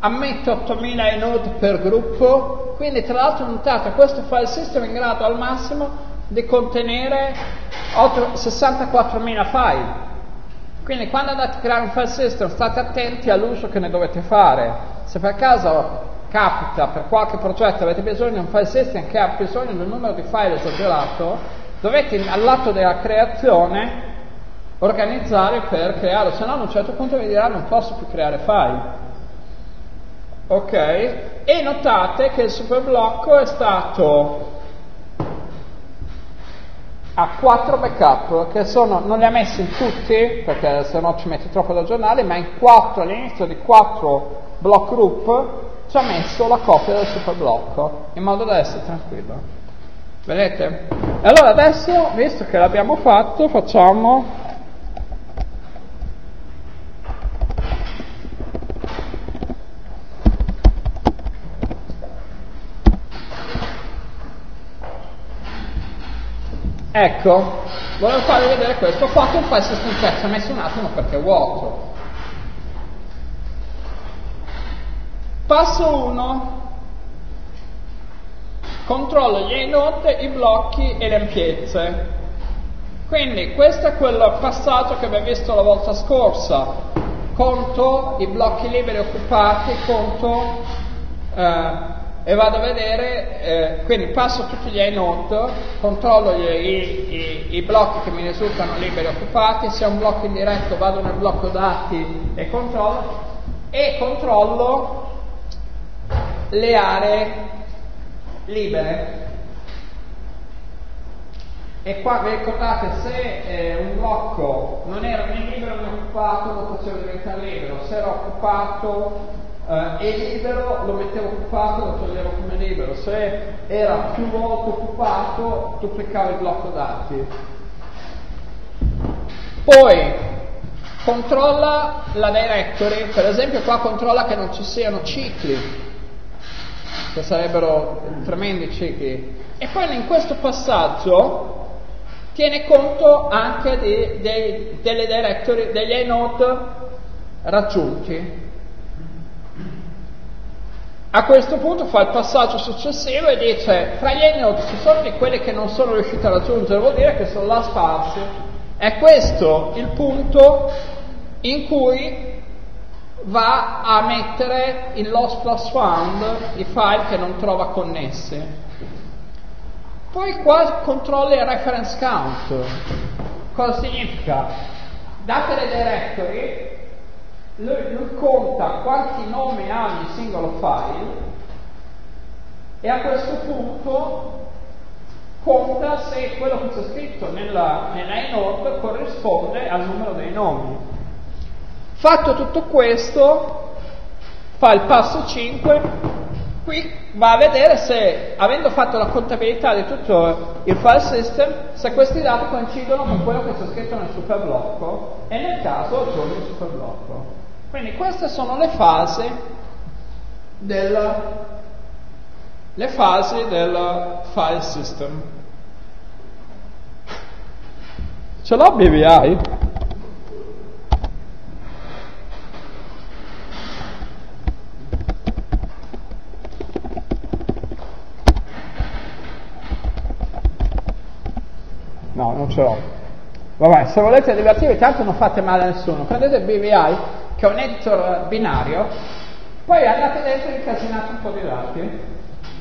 ammette 8000 inode per gruppo, quindi tra l'altro notate questo file system è in grado al massimo di contenere 64.000 file. Quindi quando andate a creare un file system state attenti all'uso che ne dovete fare. Se per caso capita per qualche progetto avete bisogno di un file system che ha bisogno di un numero di file esagerato, dovete all'atto della creazione organizzare per crearlo, se no a un certo punto vi dirà non posso più creare file. Ok? E notate che il superblocco è stato a quattro backup che sono, non li ha messi in tutti perché se no ci metti troppo da giornale, ma in quattro, all'inizio di quattro block group ci ha messo la copia del superblocco in modo da essere tranquillo. Vedete? E allora adesso, visto che l'abbiamo fatto, facciamo Ecco, volevo farvi vedere questo. Ho fatto un system check, ci ho messo un attimo perché è vuoto. Passo 1. Controllo gli inode, i blocchi e le ampiezze. Quindi questo è quel passaggio che abbiamo visto la volta scorsa. Conto i blocchi liberi occupati, conto eh, e vado a vedere, eh, quindi passo tutti gli inode, controllo gli, i, i, i, blocchi che mi risultano liberi occupati, se è un blocco indiretto vado nel blocco dati e controllo, e controllo le aree libere. E qua vi ricordate se eh, un blocco non era né libero né occupato lo facevo diventare libero, se era occupato Uh, e libero lo mettevo occupato, lo toglievo come libero, se era più volte occupato duplicavo il blocco dati. Poi controlla la directory, per esempio qua controlla che non ci siano cicli, che sarebbero tremendi cicli. E poi in questo passaggio tiene conto anche di, di, delle directory, degli inode raggiunti. A questo punto fa il passaggio successivo e dice fra gli endnode ci sono di quelli che non sono riusciti a raggiungere, vuol dire che sono là sparsi. È questo il punto in cui va a mettere in loss plus found i file che non trova connessi. Poi qua controlla il reference count. Cosa significa? Date le directory, lui, lui conta quanti nomi ha ogni singolo file e a questo punto conta se quello che c'è scritto nella, nella inode corrisponde al numero dei nomi. Fatto tutto questo, fa il passo 5, qui va a vedere se, avendo fatto la contabilità di tutto il file system, se questi dati coincidono con quello che c'è scritto nel superblocco e nel caso aggiunge il superblocco. Quindi queste sono le fasi del, le fasi del file system. Ce l'ho BVI? No, non ce l'ho. Vabbè, se volete divertirvi, tanto non fate male a nessuno. Prendete il BVI, che è un editor binario, poi andate dentro e incasinate un po' di dati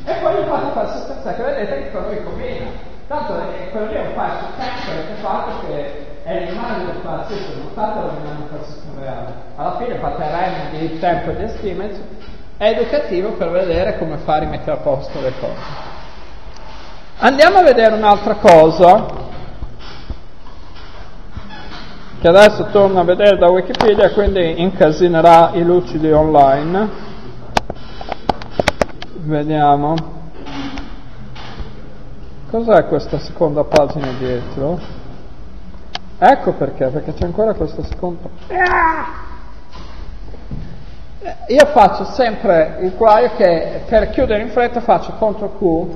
e poi gli fate fare sostanza che vedete che cosa vi conviene. Tanto è, quello lì è un file su tempo avete fatto che è l'immagine del system, non rovinando il file system reale. Alla fine fate rem di tempo di estimate, è educativo per vedere come fare rimettere a posto le cose. Andiamo a vedere un'altra cosa che adesso torno a vedere da Wikipedia, quindi incasinerà i lucidi online. Vediamo. Cos'è questa seconda pagina dietro? Ecco perché, perché c'è ancora questa seconda. Io faccio sempre il guaio che per chiudere in fretta faccio CTRL Q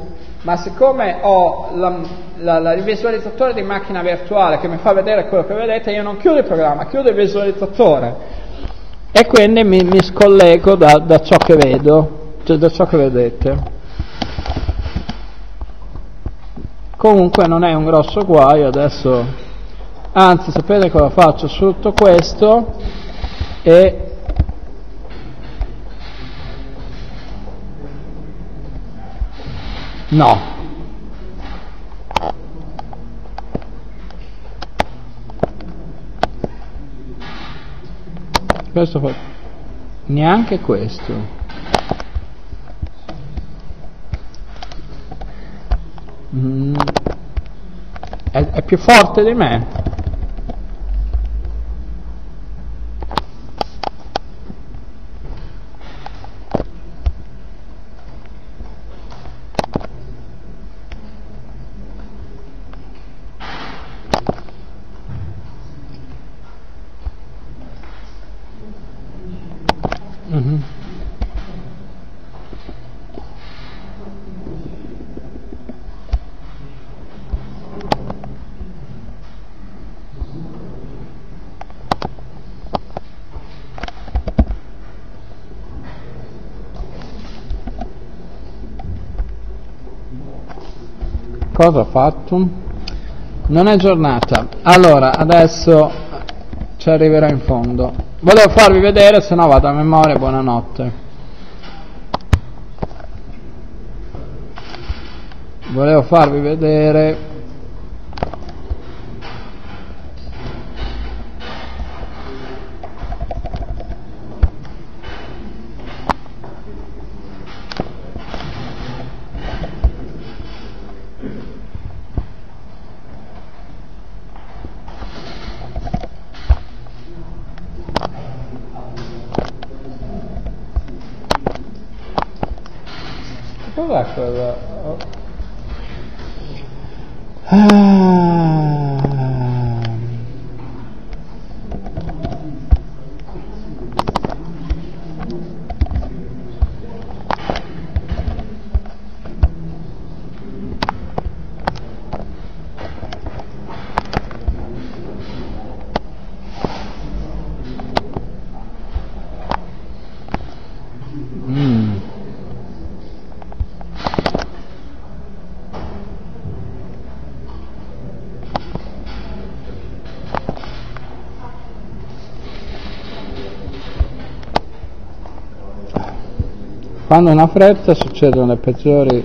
ma siccome ho la, la, la, il visualizzatore di macchina virtuale che mi fa vedere quello che vedete, io non chiudo il programma, chiudo il visualizzatore e quindi mi, mi scollego da, da, ciò che vedo, cioè da ciò che vedete. Comunque non è un grosso guaio adesso, anzi sapete cosa faccio? Sfrutto questo e No. Questo fa... Neanche questo. Mm. È, è più forte di me. Cosa ho fatto? Non è giornata. Allora, adesso ci arriverò in fondo. Volevo farvi vedere, se no vado a memoria, buonanotte. Volevo farvi vedere Quando una fretta succedono le peggiori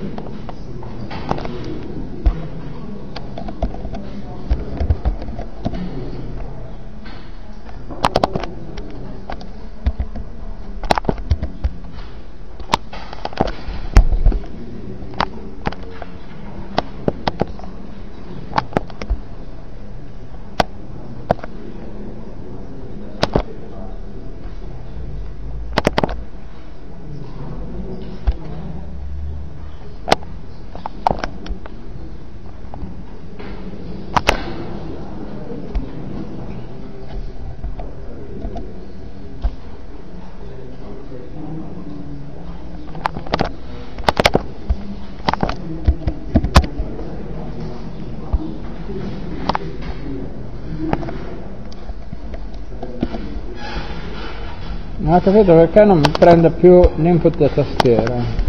capito perché non prende più l'input da tastiera.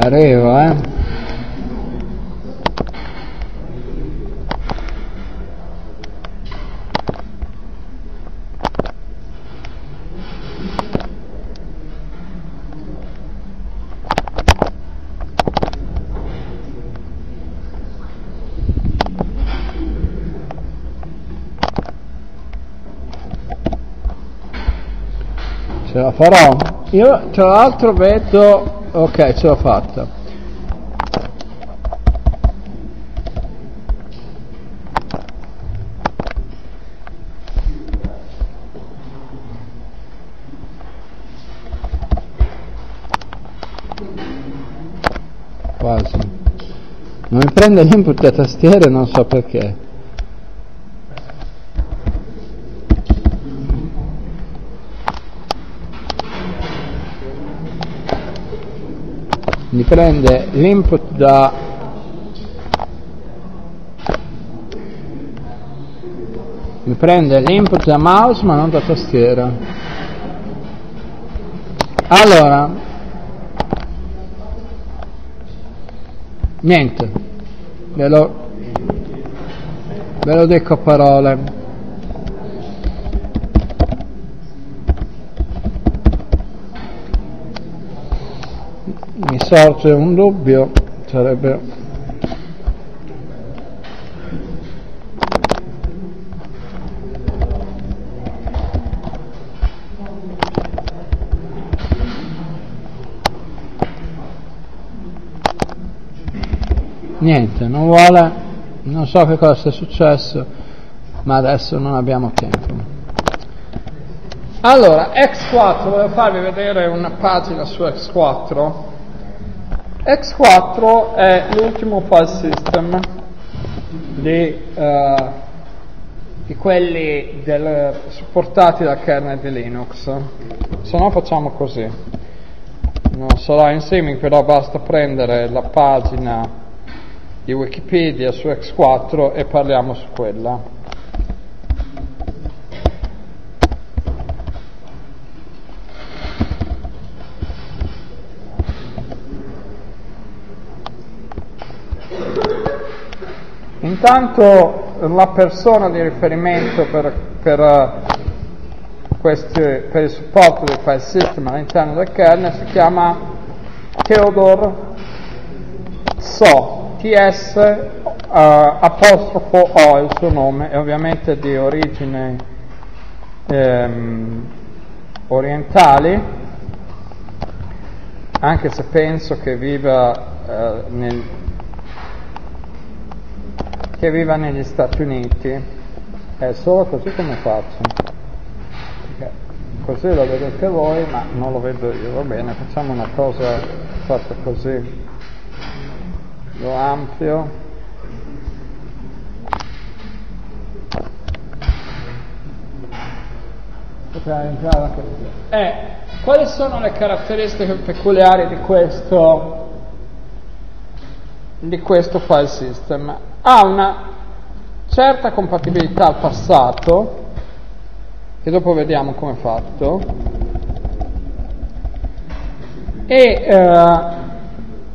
Arrivo, eh. Farò? Io tra l'altro vedo... Ok, ce l'ho fatta. Quasi. Non mi prende l'input da tastiere, non so perché. Mi prende l'input da mi prende l'input da mouse ma non da tastiera allora niente ve lo ve lo dico a parole. Mi sorge un dubbio, sarebbe niente, non vuole, non so che cosa sia successo, ma adesso non abbiamo tempo. Allora, X4, volevo farvi vedere una pagina su X4. X4 è l'ultimo file system di, uh, di quelli del, supportati dal kernel di Linux. Se no facciamo così. Non sarà in streaming, però basta prendere la pagina di Wikipedia su X4 e parliamo su quella. Intanto la persona di riferimento per, per, questi, per il supporto del file system all'interno del kernel si chiama Theodore So, TS uh, apostrofo O è il suo nome, è ovviamente di origine ehm, orientali, anche se penso che viva, eh, nel, che viva negli Stati Uniti, è solo così come faccio. Perché così lo vedete voi, ma non lo vedo io, va bene, facciamo una cosa fatta così lo ampio eh, quali sono le caratteristiche peculiari di questo, di questo file system? Ha una certa compatibilità al passato, che dopo vediamo come è fatto, e eh,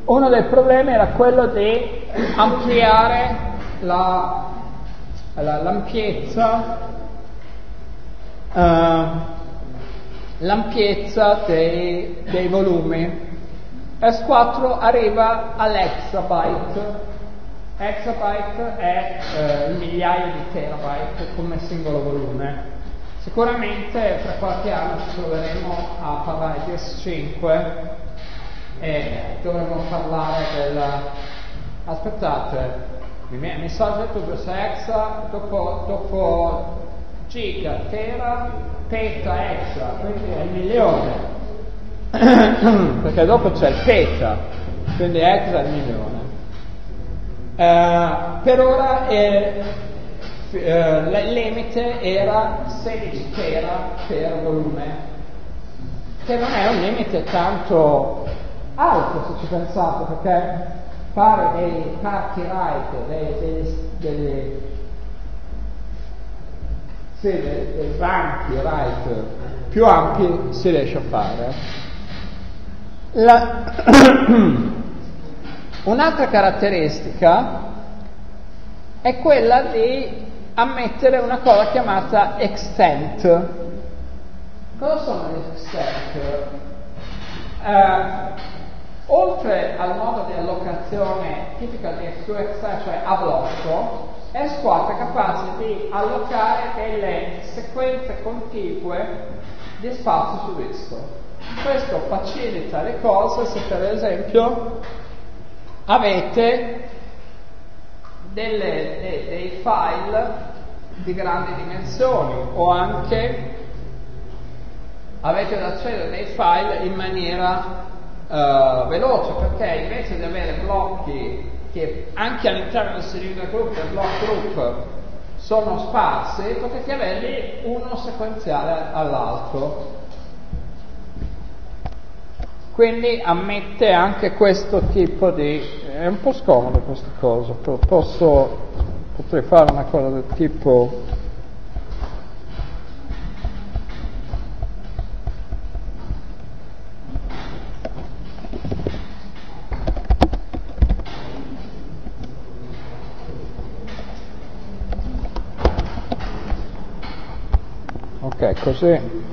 uno dei problemi era quello di ampliare la, la, l'ampiezza, uh, l'ampiezza dei, dei volumi. S4 arriva all'exabyte. Exabyte è eh, il migliaio di terabyte come singolo volume. Sicuramente fra qualche anno ci troveremo a parlare di S5 e dovremmo parlare del... aspettate, mi, mi sono detto 2 exa, dopo, dopo giga, tera, peta, exa, quindi è il milione. Perché dopo c'è il peta, quindi exa è il milione. Uh, per ora eh, uh, il limite era 16 tera per volume, che non è un limite tanto alto se ci pensate, perché fare dei parchi ride, dei, dei, dei, sì, dei, dei banchi ride più ampi si riesce a fare. La, un'altra caratteristica è quella di ammettere una cosa chiamata extent. Cosa sono gli extent? Uh, Oltre al modo di allocazione tipica di SQX, cioè a blocco, S4 è capace di allocare delle sequenze contigue di spazio su disco. Questo facilita le cose se per esempio avete delle, dei, dei file di grandi dimensioni o anche avete da accedere dei file in maniera uh, veloce perché invece di avere blocchi che anche all'interno del serial group, del block group, sono sparsi, potete averli uno sequenziale all'altro quindi ammette anche questo tipo di... è un po' scomodo questa cosa, posso, potrei fare una cosa del tipo... Ok, così.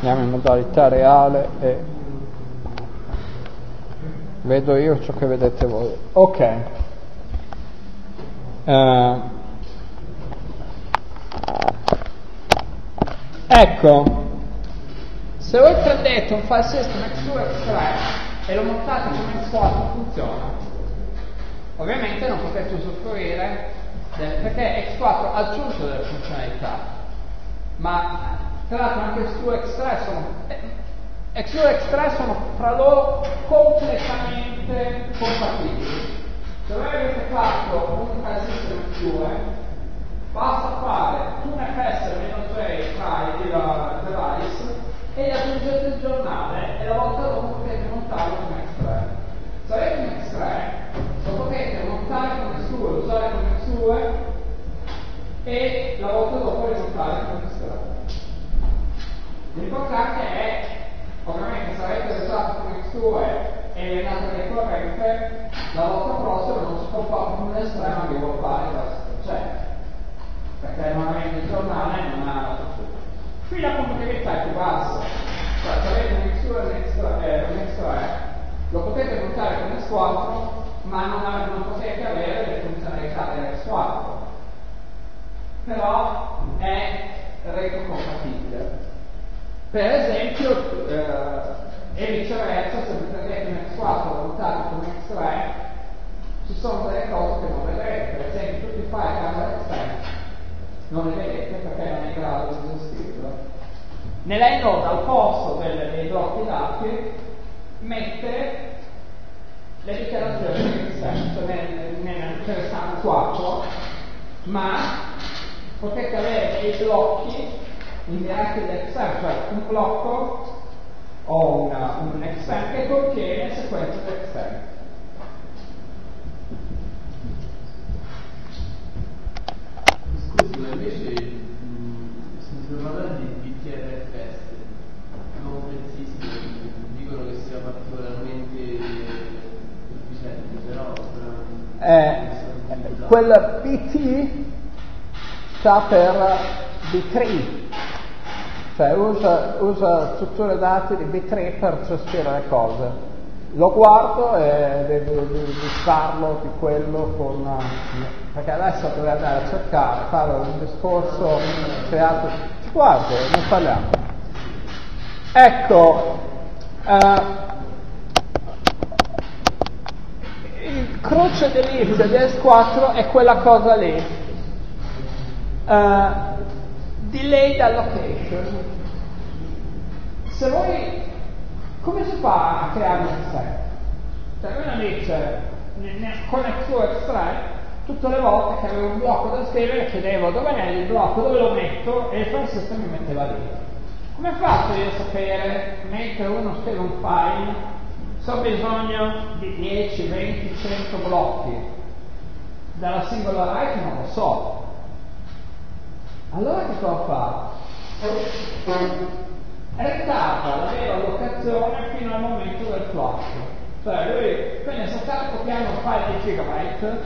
Andiamo in modalità reale e vedo io ciò che vedete voi. Ok. Uh, ecco, se voi prendete un file system X2 X3 e lo montate come X4 funziona, ovviamente non potete usufruire del, perché X4 ha aggiunto delle funzionalità, ma tra l'altro anche X2 X3 sono eh, X2 e X3 sono fra loro completamente compatibili. Se voi avete fatto un file system X2 basta fare un fs-j tra i device e aggiungete il giornale e la volta dopo potete montarlo come X3. Se avete un X3 lo potete montare come X2, usare come X2 e la volta dopo rimontare come X3. L'importante è, ovviamente se avete usato come X2 e andata via corrente, la volta prossima non si può fare un estremo che vuol fare cioè perché normalmente il giornale non ha la struttura. Qui la compatibilità è più bassa, cioè avete un X2 e un X3, lo potete montare con S4, ma non, non potete avere le funzionalità dell'X4. Però è retrocompatibile. Per esempio, eh, e viceversa, se prendete un X4 e montate con un X3, ci sono delle cose che non vedrete, per esempio tutti i file che hanno l'X3 non le vedete perché non è in grado di gestirlo. Nell'Enode al posto delle, dei blocchi dati mette le dichiarazioni di senso, ne, ce ne stanno quattro, ma potete avere dei blocchi indiretti dell'exam, cioè un blocco o una, un exam che contiene sequenze dell'exam. Scusi, ma invece mh, si parlare di BTRFS, non pensissimi, dicono che sia particolarmente efficiente, però... Eh, quel PT sta per B3, cioè usa, usa strutture dati di B3 per gestire le cose. Lo guardo e devo, farlo di quello con... perché adesso dovrei andare a cercare, fare un discorso creato... Guardo, ne parliamo. Ecco, uh, il croce dell'X di S4 è quella cosa lì. Uh, delayed allocation. Se voi come si fa a creare un set? Cioè uno dice con X2 X3 tutte le volte che avevo un blocco da scrivere chiedevo dove è il blocco, dove lo metto e il file system mi metteva lì. Come faccio io a sapere mentre uno scrive un file se ho bisogno di 10, 20, 100 blocchi dalla singola write non lo so. Allora che cosa fa? ritarda la vera allocazione fino al momento del flush. Cioè lui, se sta copiando un file di gigabyte,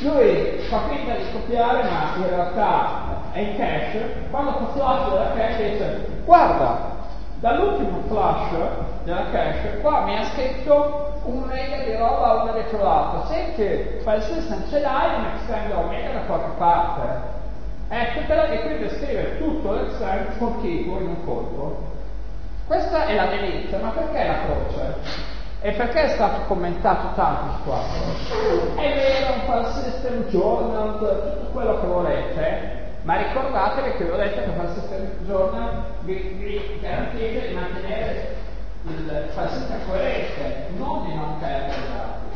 lui fa finta di copiare ma in realtà è in cache, quando fa flush della cache dice guarda, dall'ultimo flush della cache qua mi ha scritto un mega di roba una dietro l'altra, senti, file system ce l'hai un extend omega da qualche parte. Eccotela e quindi scrive tutto l'extend con tipo in un colpo. Questa è la delete, ma perché la croce? E perché è stato commentato tanto qua? È vero, un file system, journal, tutto quello che volete, ma ricordatevi che vi ho detto che il file system journal vi, vi garantisce di mantenere il file system coerente, non di non perdere i dati.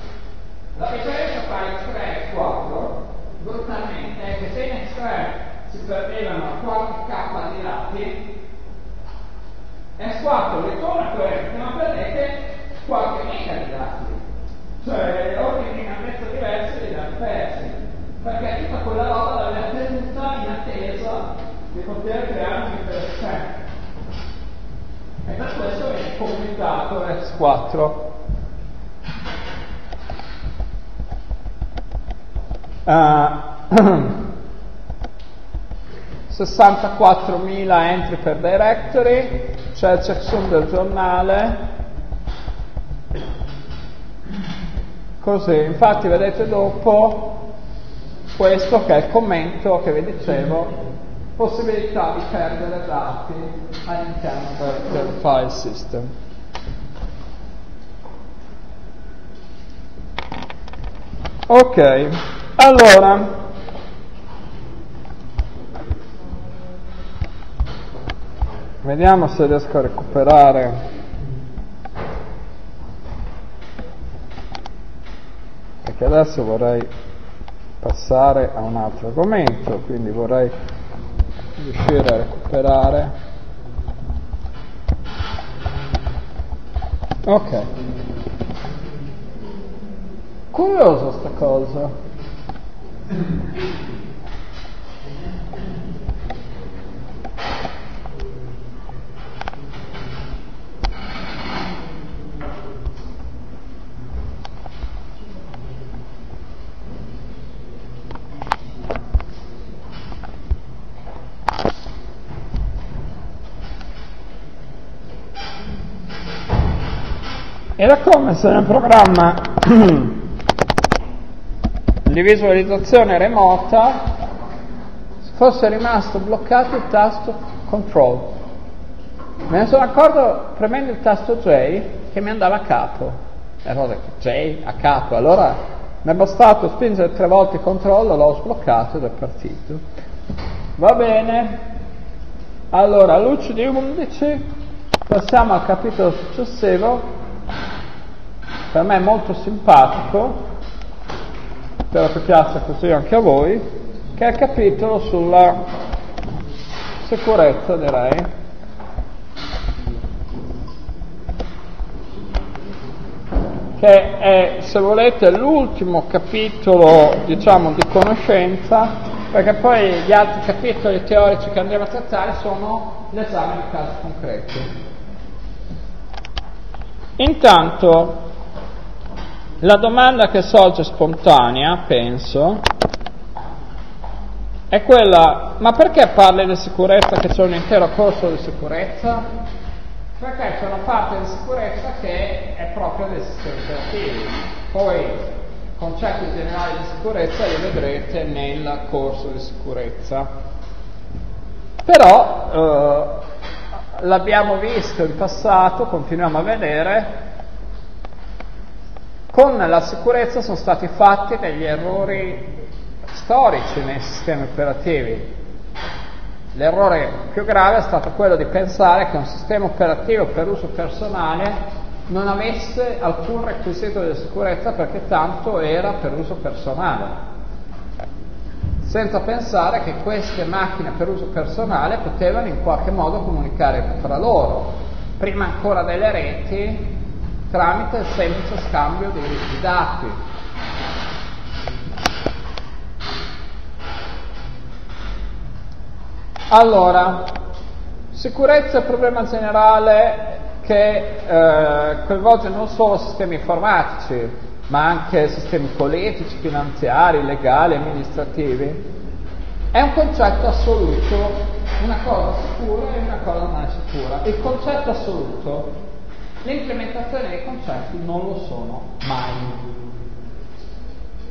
La differenza tra X3 e X4, brutalmente, che se in X3 si perdevano qualche K di dati, S4 ritorna coerente, ma perdete qualche mega di dati, cioè ordini di grandezza diversi dei dati persi, perché tutta quella roba l'aveva tenuta in attesa di poter creare un interessante. E per questo viene commentato S4. Uh, 64.000 entry per directory, c'è il checksum del giornale, così, infatti vedete dopo questo che è il commento che vi dicevo, possibilità di perdere dati all'interno del, del file system. Ok, allora Vediamo se riesco a recuperare perché adesso vorrei passare a un altro argomento, quindi vorrei riuscire a recuperare. Ok. Curioso sta cosa. Era come se nel programma di visualizzazione remota fosse rimasto bloccato il tasto control. Me ne sono accorto premendo il tasto J che mi andava a capo. E allora J a capo, allora mi è bastato spingere tre volte il controllo, l'ho sbloccato ed è partito. Va bene, allora luce di 11, passiamo al capitolo successivo per me molto simpatico, spero che piaccia così anche a voi, che è il capitolo sulla sicurezza, direi. che è, se volete, l'ultimo capitolo, diciamo, di conoscenza, perché poi gli altri capitoli teorici che andremo a trattare sono l'esame di casi concreti. Intanto, la domanda che sorge spontanea, penso, è quella, ma perché parli di sicurezza che c'è un intero corso di sicurezza? Perché c'è una parte di sicurezza che è proprio dei sistemi operativi. Poi concetti generali di sicurezza li vedrete nel corso di sicurezza. Però eh, l'abbiamo visto in passato, continuiamo a vedere, con la sicurezza sono stati fatti degli errori storici nei sistemi operativi. L'errore più grave è stato quello di pensare che un sistema operativo per uso personale non avesse alcun requisito di sicurezza perché tanto era per uso personale, senza pensare che queste macchine per uso personale potevano in qualche modo comunicare tra loro, prima ancora delle reti tramite semplice scambio di dati. Allora, sicurezza è un problema generale che eh, coinvolge non solo sistemi informatici, ma anche sistemi politici, finanziari, legali, amministrativi. È un concetto assoluto, una cosa sicura e una cosa non sicura. Il concetto assoluto le implementazioni dei concetti non lo sono mai.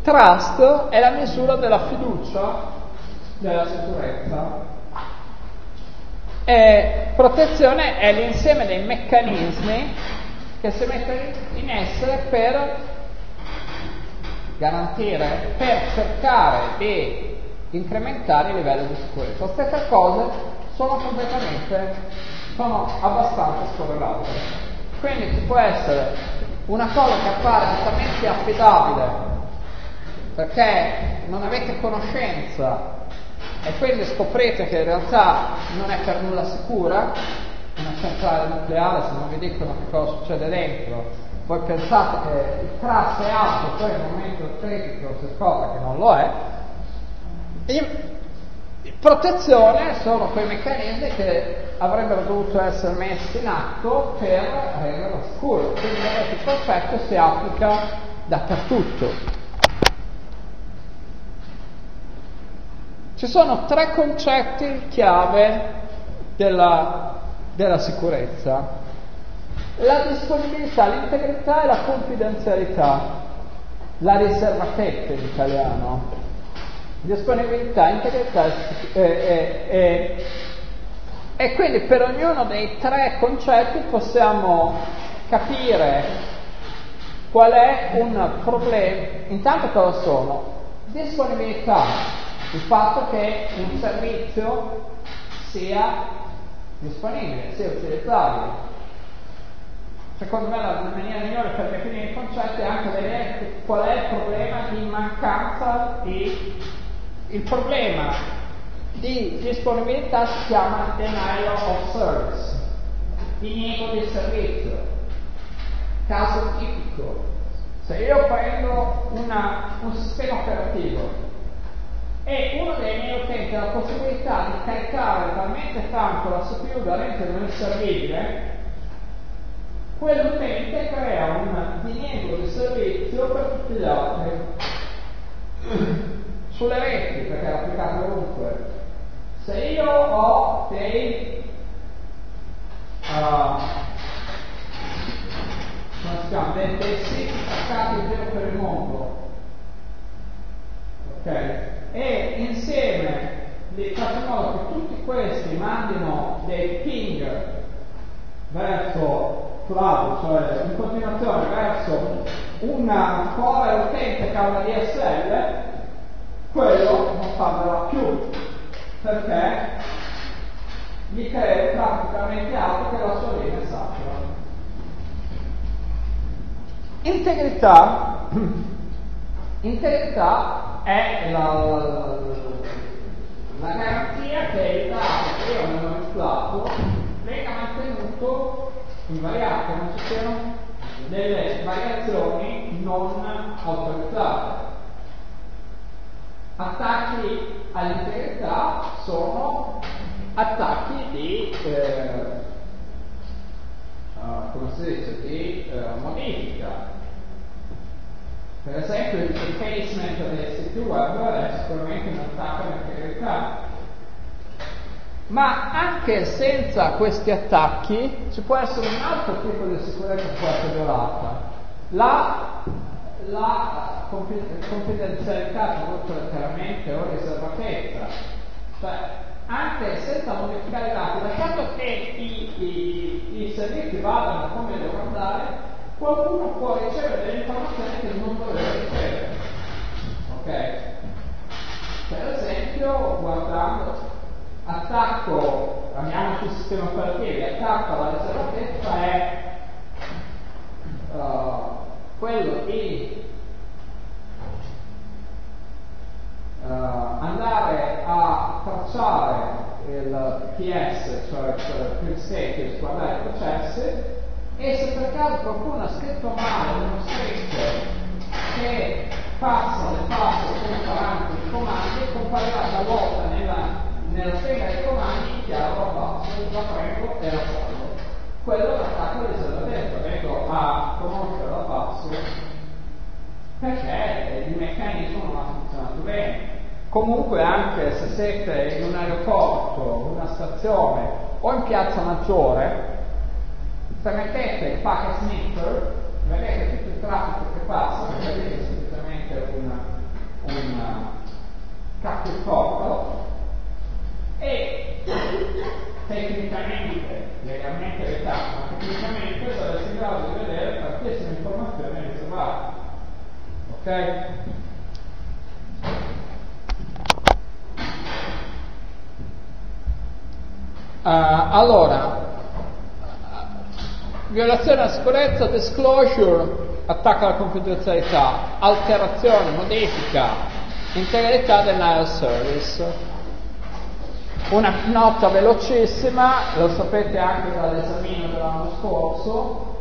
Trust è la misura della fiducia della sicurezza. E protezione è l'insieme dei meccanismi che si mettono in essere per garantire, per cercare di incrementare il livello di sicurezza. Queste cose sono completamente, sono abbastanza scorrelate. Quindi ci può essere una cosa che appare altamente affidabile perché non avete conoscenza e quindi scoprite che in realtà non è per nulla sicura, una centrale nucleare se non vi dicono che cosa succede dentro, voi pensate che il crash è alto, poi nel momento critico si scopre che non lo è, protezione sono quei meccanismi che avrebbero dovuto essere messi in atto per renderlo sicuro. Quindi il concetto si applica dappertutto. Ci sono tre concetti chiave della, della sicurezza. La disponibilità, l'integrità e la confidenzialità, la riservatezza in italiano. Disponibilità, integrità e, e, e, e quindi per ognuno dei tre concetti possiamo capire qual è un problema. Intanto cosa sono? Disponibilità, il fatto che un servizio sia disponibile, sia utilizzabile. Secondo me la maniera migliore per definire il concetto è anche vedere qual è il problema di mancanza di... Il problema di disponibilità si chiama denial of service, diniego di servizio. Caso tipico. Se io prendo una, un sistema operativo e uno dei miei utenti ha la possibilità di caricare talmente tanto la CPU da renderlo inservibile, quell'utente crea un diniego di servizio per tutti gli altri. Sulle reti, perché è applicato ovunque. Se io ho dei uh, dei, dei siti attaccati in giro per il mondo, ok? e insieme faccio in modo che tutti questi mandino dei ping verso cloud, cioè in continuazione verso una core utente che ha una DSL, quello non parlerà più perché un traffico talmente alto che la sua linea è satura. Integrità, integrità è la, la garanzia che il dato io ho manipolato venga mantenuto invariato, non ci siano delle variazioni non autorizzate. Attacchi all'integrità sono attacchi di, eh, uh, come si dice, di uh, modifica per esempio il defacement del sito web è sicuramente un attacco all'integrità. Ma anche senza questi attacchi ci può essere un altro tipo di sicurezza che può essere violata. La, la confidenzialità molto letteralmente o riservatezza. Cioè, anche senza modificare i dati, lasciando che i, i, i servizi vadano come devono andare, qualcuno può ricevere delle informazioni che non doveva ricevere. Ok? Per esempio, guardando attacco, andiamo sul sistema operativo, attacco alla riservatezza è uh, quello di uh, andare a tracciare il PS, cioè il print status, guardare i processi, e se per caso qualcuno ha scritto male uno scritto che passa le passo come parametri di comandi, comparirà talvolta nella, nella scheda dei comandi chiaro la passo, la prego e la salvo. Quello è l'attacco di riservatezza, vengo a conoscere la passo perché il meccanismo non ha funzionato bene. Comunque anche se siete in un aeroporto, una stazione o in piazza maggiore, se mettete il packet sniffer, vedete tutto il traffico che passa, vedete semplicemente un, un capture e tecnicamente, legalmente vietato, ma tecnicamente sareste in grado di vedere qualsiasi informazione riservata. Ok? Uh, allora, violazione della sicurezza, disclosure, attacco alla confidenzialità, alterazione, modifica, integrità denial service. Una nota velocissima, lo sapete anche dall'esamino dell'anno scorso,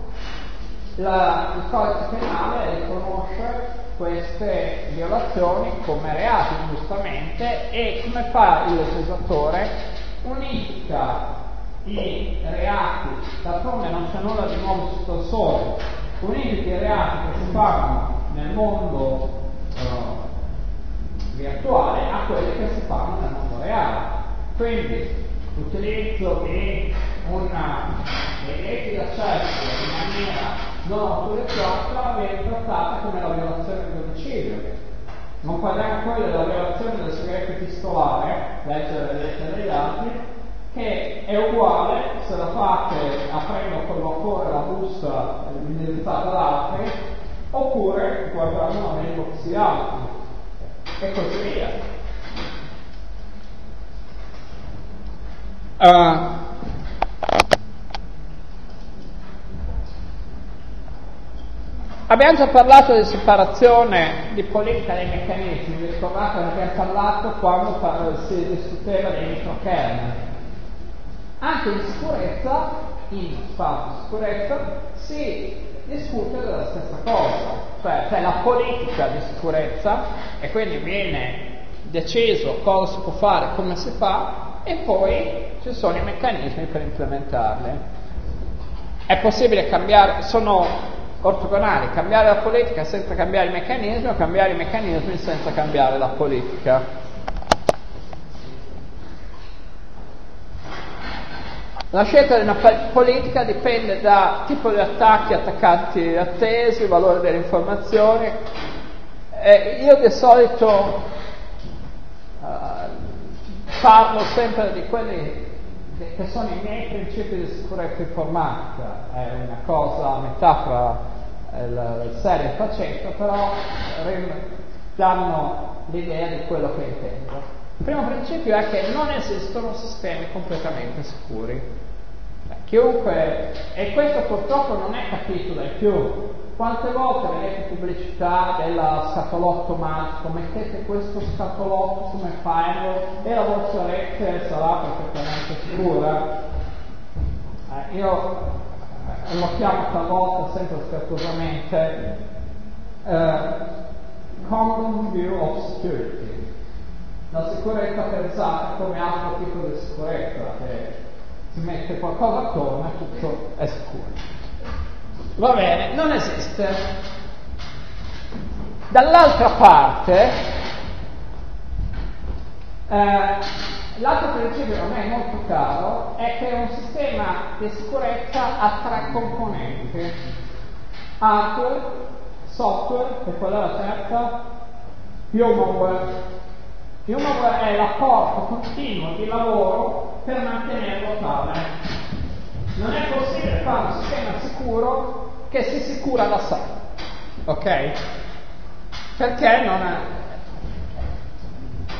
la, il codice penale riconosce queste violazioni come reati giustamente e come fa il legislatore unifica i reati, d'altronde non c'è nulla di nuovo sotto il sole, unifica i reati che si fanno nel mondo uh, virtuale a quelle che si fanno nel mondo reale. Quindi l'utilizzo di una reti d'accesso in maniera non autorizzata viene trattata come la violazione del domicilio. Non parliamo poi della violazione del segreto epistolare, leggere le lettere degli altri, che è uguale se la fate aprendo con vapore la busta indirizzata ad altri, oppure guardando una mailbox di altri, e così via. Uh, abbiamo già parlato di separazione di politica dei meccanismi, vi ricordate che abbiamo parlato quando si discuteva dei microkernel. Anche in sicurezza, in di sicurezza, si discute della stessa cosa, cioè c'è la politica di sicurezza e quindi viene deciso cosa si può fare, come si fa, e poi ci sono i meccanismi per implementarle. È possibile cambiare, sono ortogonali, cambiare la politica senza cambiare i meccanismi o cambiare i meccanismi senza cambiare la politica. La scelta di una politica dipende da tipo di attacchi, attaccanti attesi, valore delle informazioni. Eh, io di solito uh, parlo sempre di quelli che sono i miei principi di sicurezza informatica, è una cosa a metà fra il, il serio e il faceto, però danno l'idea di quello che intendo. Il primo principio è che non esistono sistemi completamente sicuri. Chiunque, e questo purtroppo non è capito dai più, quante volte vedete pubblicità della scatolotto magico, mettete questo scatolotto come file e la vostra rete sarà perfettamente sicura? Eh, io eh, lo chiamo talvolta sempre scherzosamente eh, Common View of Security. La sicurezza pensata come altro tipo di sicurezza, che si mette qualcosa attorno e tutto è sicuro. Va bene, non esiste. Dall'altra parte, eh, l'altro principio a me molto caro è che un sistema di sicurezza ha tre componenti. Hardware, software, e quella è la terza, humanware. Humanware è l'apporto continuo di lavoro per mantenerlo tale. Non è possibile fare un sistema sicuro che si sicura da sé, ok? Perché non è...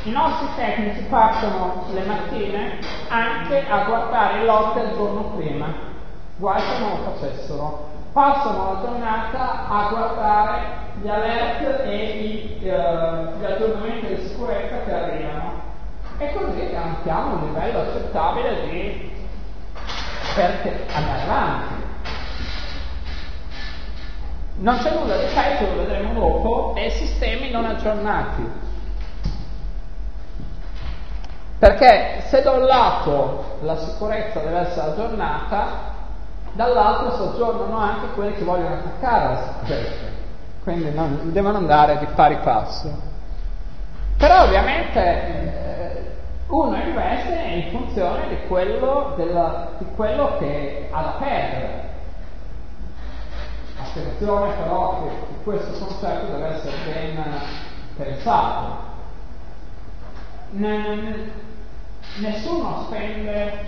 I nostri tecnici passano le mattine anche a guardare il log del giorno prima, guai se non lo facessero. Passano la giornata a guardare gli alert e i, uh, gli aggiornamenti di sicurezza che arrivano. E così garantiamo un livello accettabile di per andare avanti. Non c'è nulla di peggio, lo vedremo dopo, e sistemi non aggiornati. Perché se da un lato la sicurezza deve essere aggiornata, dall'altro si aggiornano anche quelli che vogliono attaccare la sicurezza. Quindi non, devono andare di pari passo. Però ovviamente eh, uno investe in funzione di quello, della, di quello che ha da perdere attenzione però che questo concetto deve essere ben pensato. N- nessuno spende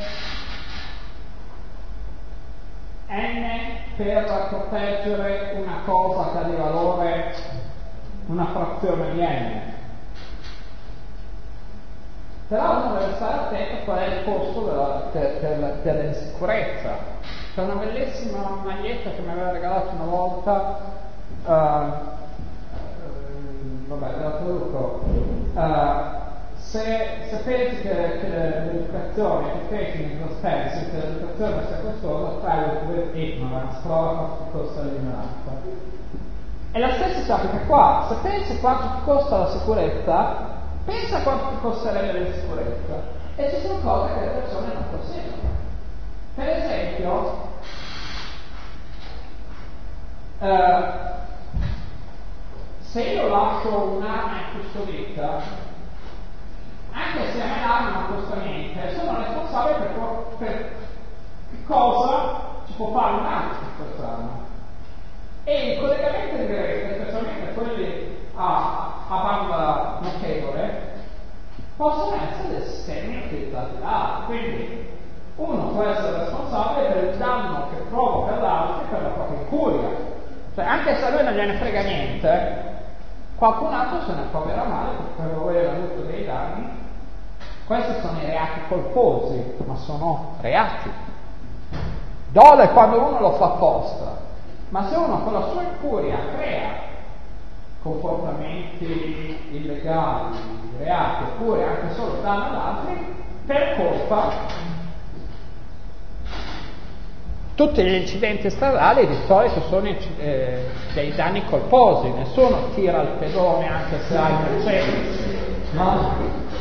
n per proteggere una cosa che ha di valore una frazione di n. Però uno deve stare attento a qual è il costo della, per, per, per l'insicurezza c'è una bellissima maglietta che mi aveva regalato una volta, uh, vabbè, la traduco. Uh, se, pensi che, l'educazione, education is expensive, che l'educazione sia costosa, try with ignorance, prova quanto costa l'ignoranza. E la stessa si applica qua, se pensi quanto costa la sicurezza, pensa quanto costerebbe l'insicurezza. E ci sono cose che le persone non possiedono. Per esempio, eh, se io lascio un'arma incustodita, anche se me l'arma non costa niente, sono responsabile per, per cosa ci può fare un altro su quest'arma. E i collegamenti di rete, specialmente quelli a, a banda notevole, possono essere sistemi utilizzati da altri. Quindi uno può essere responsabile per il danno che provoca all'altro per la propria incuria. Cioè, anche se a lui non gliene frega niente, qualcun altro se ne proverà male per aver avuto dei danni. Questi sono i reati colposi, ma sono reati. Dole quando uno lo fa apposta, ma se uno con la sua incuria crea comportamenti illegali, reati, oppure anche solo danno ad altri, per colpa tutti gli incidenti stradali di solito sono eh, dei danni colposi, nessuno tira il pedone anche se ha il Mercedes. No?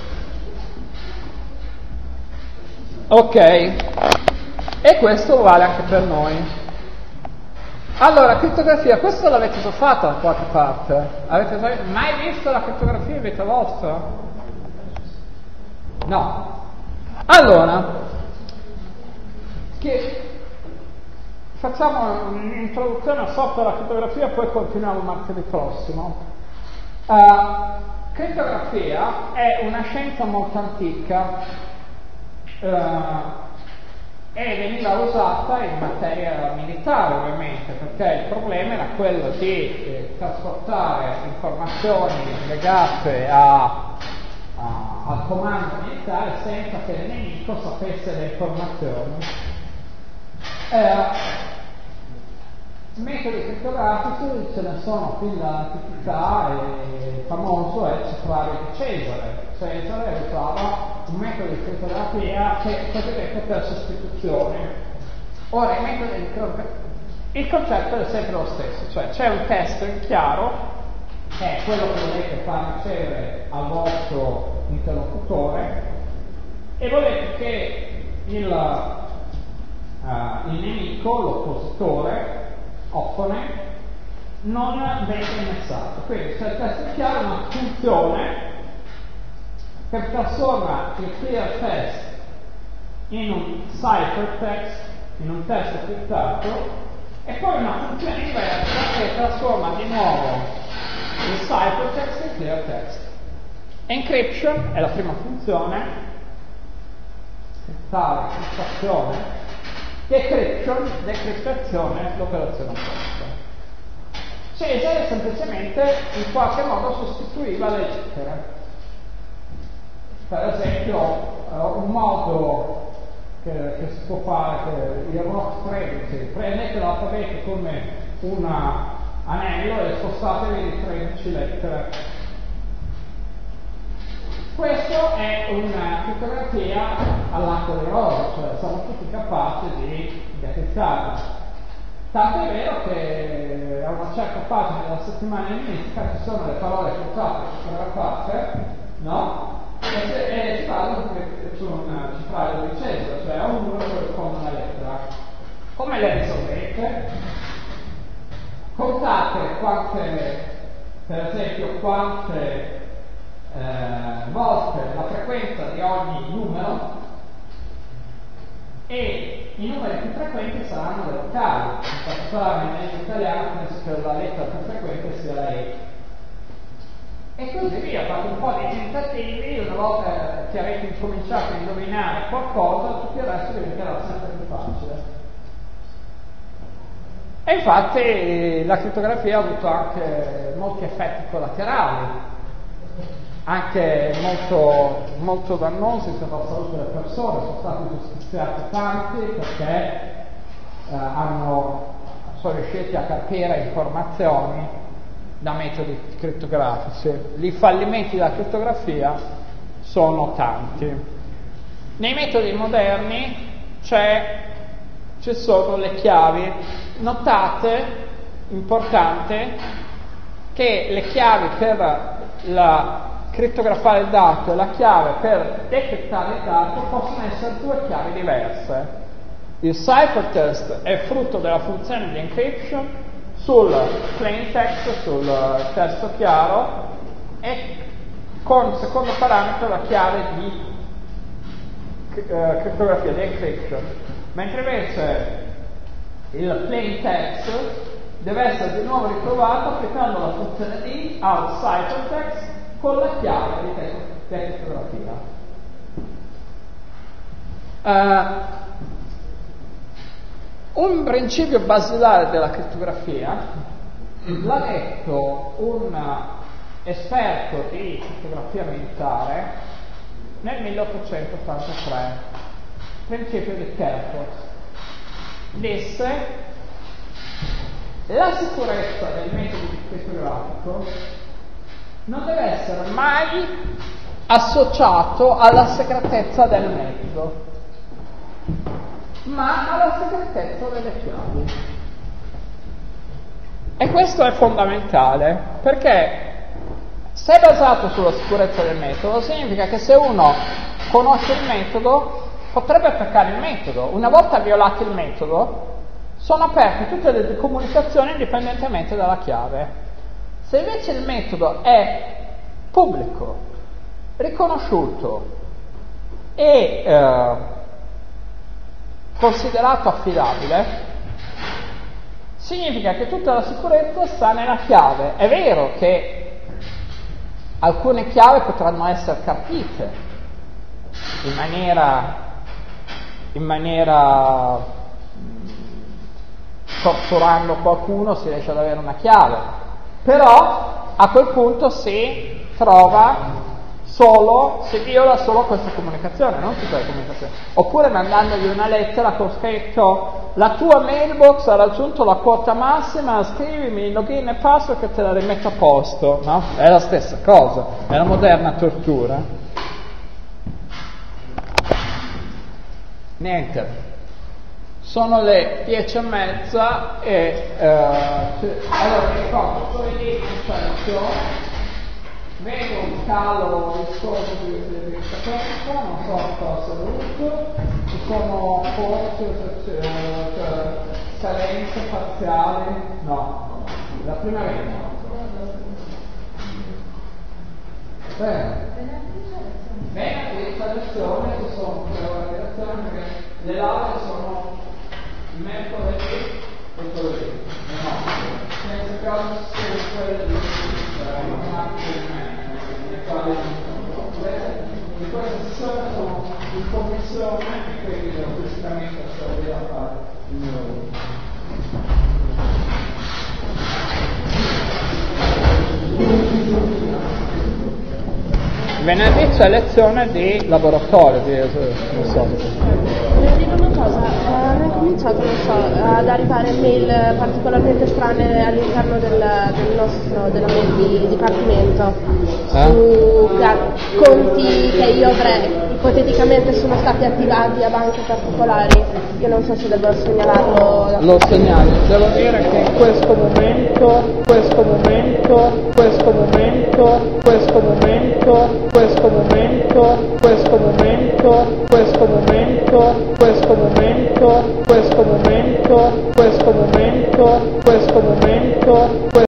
Ok, e questo vale anche per noi. Allora, crittografia, questo l'avete già fatto da qualche parte? Avete mai visto la crittografia in vita vostra? No. Allora, che facciamo un'introduzione software della crittografia e poi continuiamo martedì prossimo. Uh, crittografia è una scienza molto antica. Uh, e veniva usata in materia militare ovviamente, perché il problema era quello di eh, trasportare informazioni legate a, a, al comando militare senza che il nemico sapesse le informazioni. Eh, metodi criptografici ce ne sono fin dall'antichità e famoso è il cifrario di Cesare. Cesare usava un metodo di crittografia che è cosiddetto per sostituzione. Ora, il metodo di crittografia, il concetto è sempre lo stesso, cioè c'è un testo in chiaro, che è quello che volete far ricevere al vostro interlocutore, e volete che il, uh, il nemico, l'oppositore, opponent, non venga innestato. Quindi c'è il testo in chiaro una funzione che trasforma il clear text in un ciphertext, in un testo criptato, e poi una funzione inversa che trasforma di nuovo il ciphertext in clear text. Encryption è la prima funzione, tale criptazione, decryption, decriptazione, l'operazione opposta. Cesare semplicemente in qualche modo sostituiva le lettere per esempio uh, un modo che, che, si può fare, il rock 13, prendete l'alfabeto come un anello e spostatevi di 13 lettere. Questo è una crittografia all'acqua di rosa, cioè siamo tutti capaci di detectarla. Tanto è vero che a una certa pagina della settimana enigmistica ci sono le parole criptate crittografate, no? Si parla su un cifrario di Cesare, cioè a un numero corrisponde una lettera. Come le risolvete? Contate quante, per esempio, quante eh, volte la frequenza di ogni numero e i numeri più frequenti saranno le vocali, in particolare in italiano penso che la lettera più frequente sia la E e così via, fate un po' di tentativi, una volta che avete incominciato a indovinare qualcosa, tutto il resto diventerà sempre più facile. E infatti la crittografia ha avuto anche molti effetti collaterali, anche molto, molto dannosi per la salute delle persone, sono stati giustiziati tanti perché eh, hanno, sono riusciti a capire informazioni da metodi crittografici. I fallimenti della crittografia sono tanti. Nei metodi moderni ci sono le chiavi. Notate, importante, che le chiavi per la crittografare il dato e la chiave per decrittare il dato possono essere due chiavi diverse. Il ciphertext è frutto della funzione di encryption sul plain text, sul testo chiaro e con secondo parametro la chiave di uh, crittografia di encryption, mentre invece il plain text deve essere di nuovo ritrovato applicando la funzione di outside text con la chiave di, crittografia. Uh, un principio basilare della crittografia l'ha detto un esperto di crittografia militare nel 1883, principio di Kerkhoff. Disse la sicurezza del metodo crittografico non deve essere mai associato alla segretezza del metodo ma alla segretezza delle chiavi. E questo è fondamentale, perché se è basato sulla sicurezza del metodo, significa che se uno conosce il metodo, potrebbe attaccare il metodo. Una volta violato il metodo, sono aperte tutte le comunicazioni indipendentemente dalla chiave. Se invece il metodo è pubblico, riconosciuto e eh, considerato affidabile, significa che tutta la sicurezza sta nella chiave. È vero che alcune chiavi potranno essere capite in maniera, in maniera torturando qualcuno si riesce ad avere una chiave, però a quel punto si trova solo, si viola solo questa comunicazione, non tutte le comunicazioni. Oppure mandandogli una lettera con scritto la tua mailbox ha raggiunto la quota massima, scrivimi il login e password che te la rimetto a posto, no? È la stessa cosa, è la moderna tortura. Niente, sono le dieci e mezza e eh, allora ricordo, poi di vedo un calo viscoso di tempo, non so cosa dovuto, ci sono forze, cioè, cioè, carenze parziali, no, la prima vita. Bene. Venerdì c'è lezione, ci sono le lezioni perché le lauree sono mercoledì e giovedì, no, nel caso se quelle di in faz deposição, informação, que a Igreja Cristã Católica faz no Venerdì c'è lezione di laboratorio, di, non so cosa, eh, mi è cominciato, non so, ad arrivare mail particolarmente strane all'interno del, del nostro della mail di dipartimento eh? su conti che io avrei ipoteticamente sono stati attivati a banche particolari. Io non so se devo segnalarlo. Lo segnalo, devo dire che in questo momento, questo momento, questo momento, questo momento, questo momento, questo momento, questo momento, questo momento, questo momento, questo momento, questo momento, questo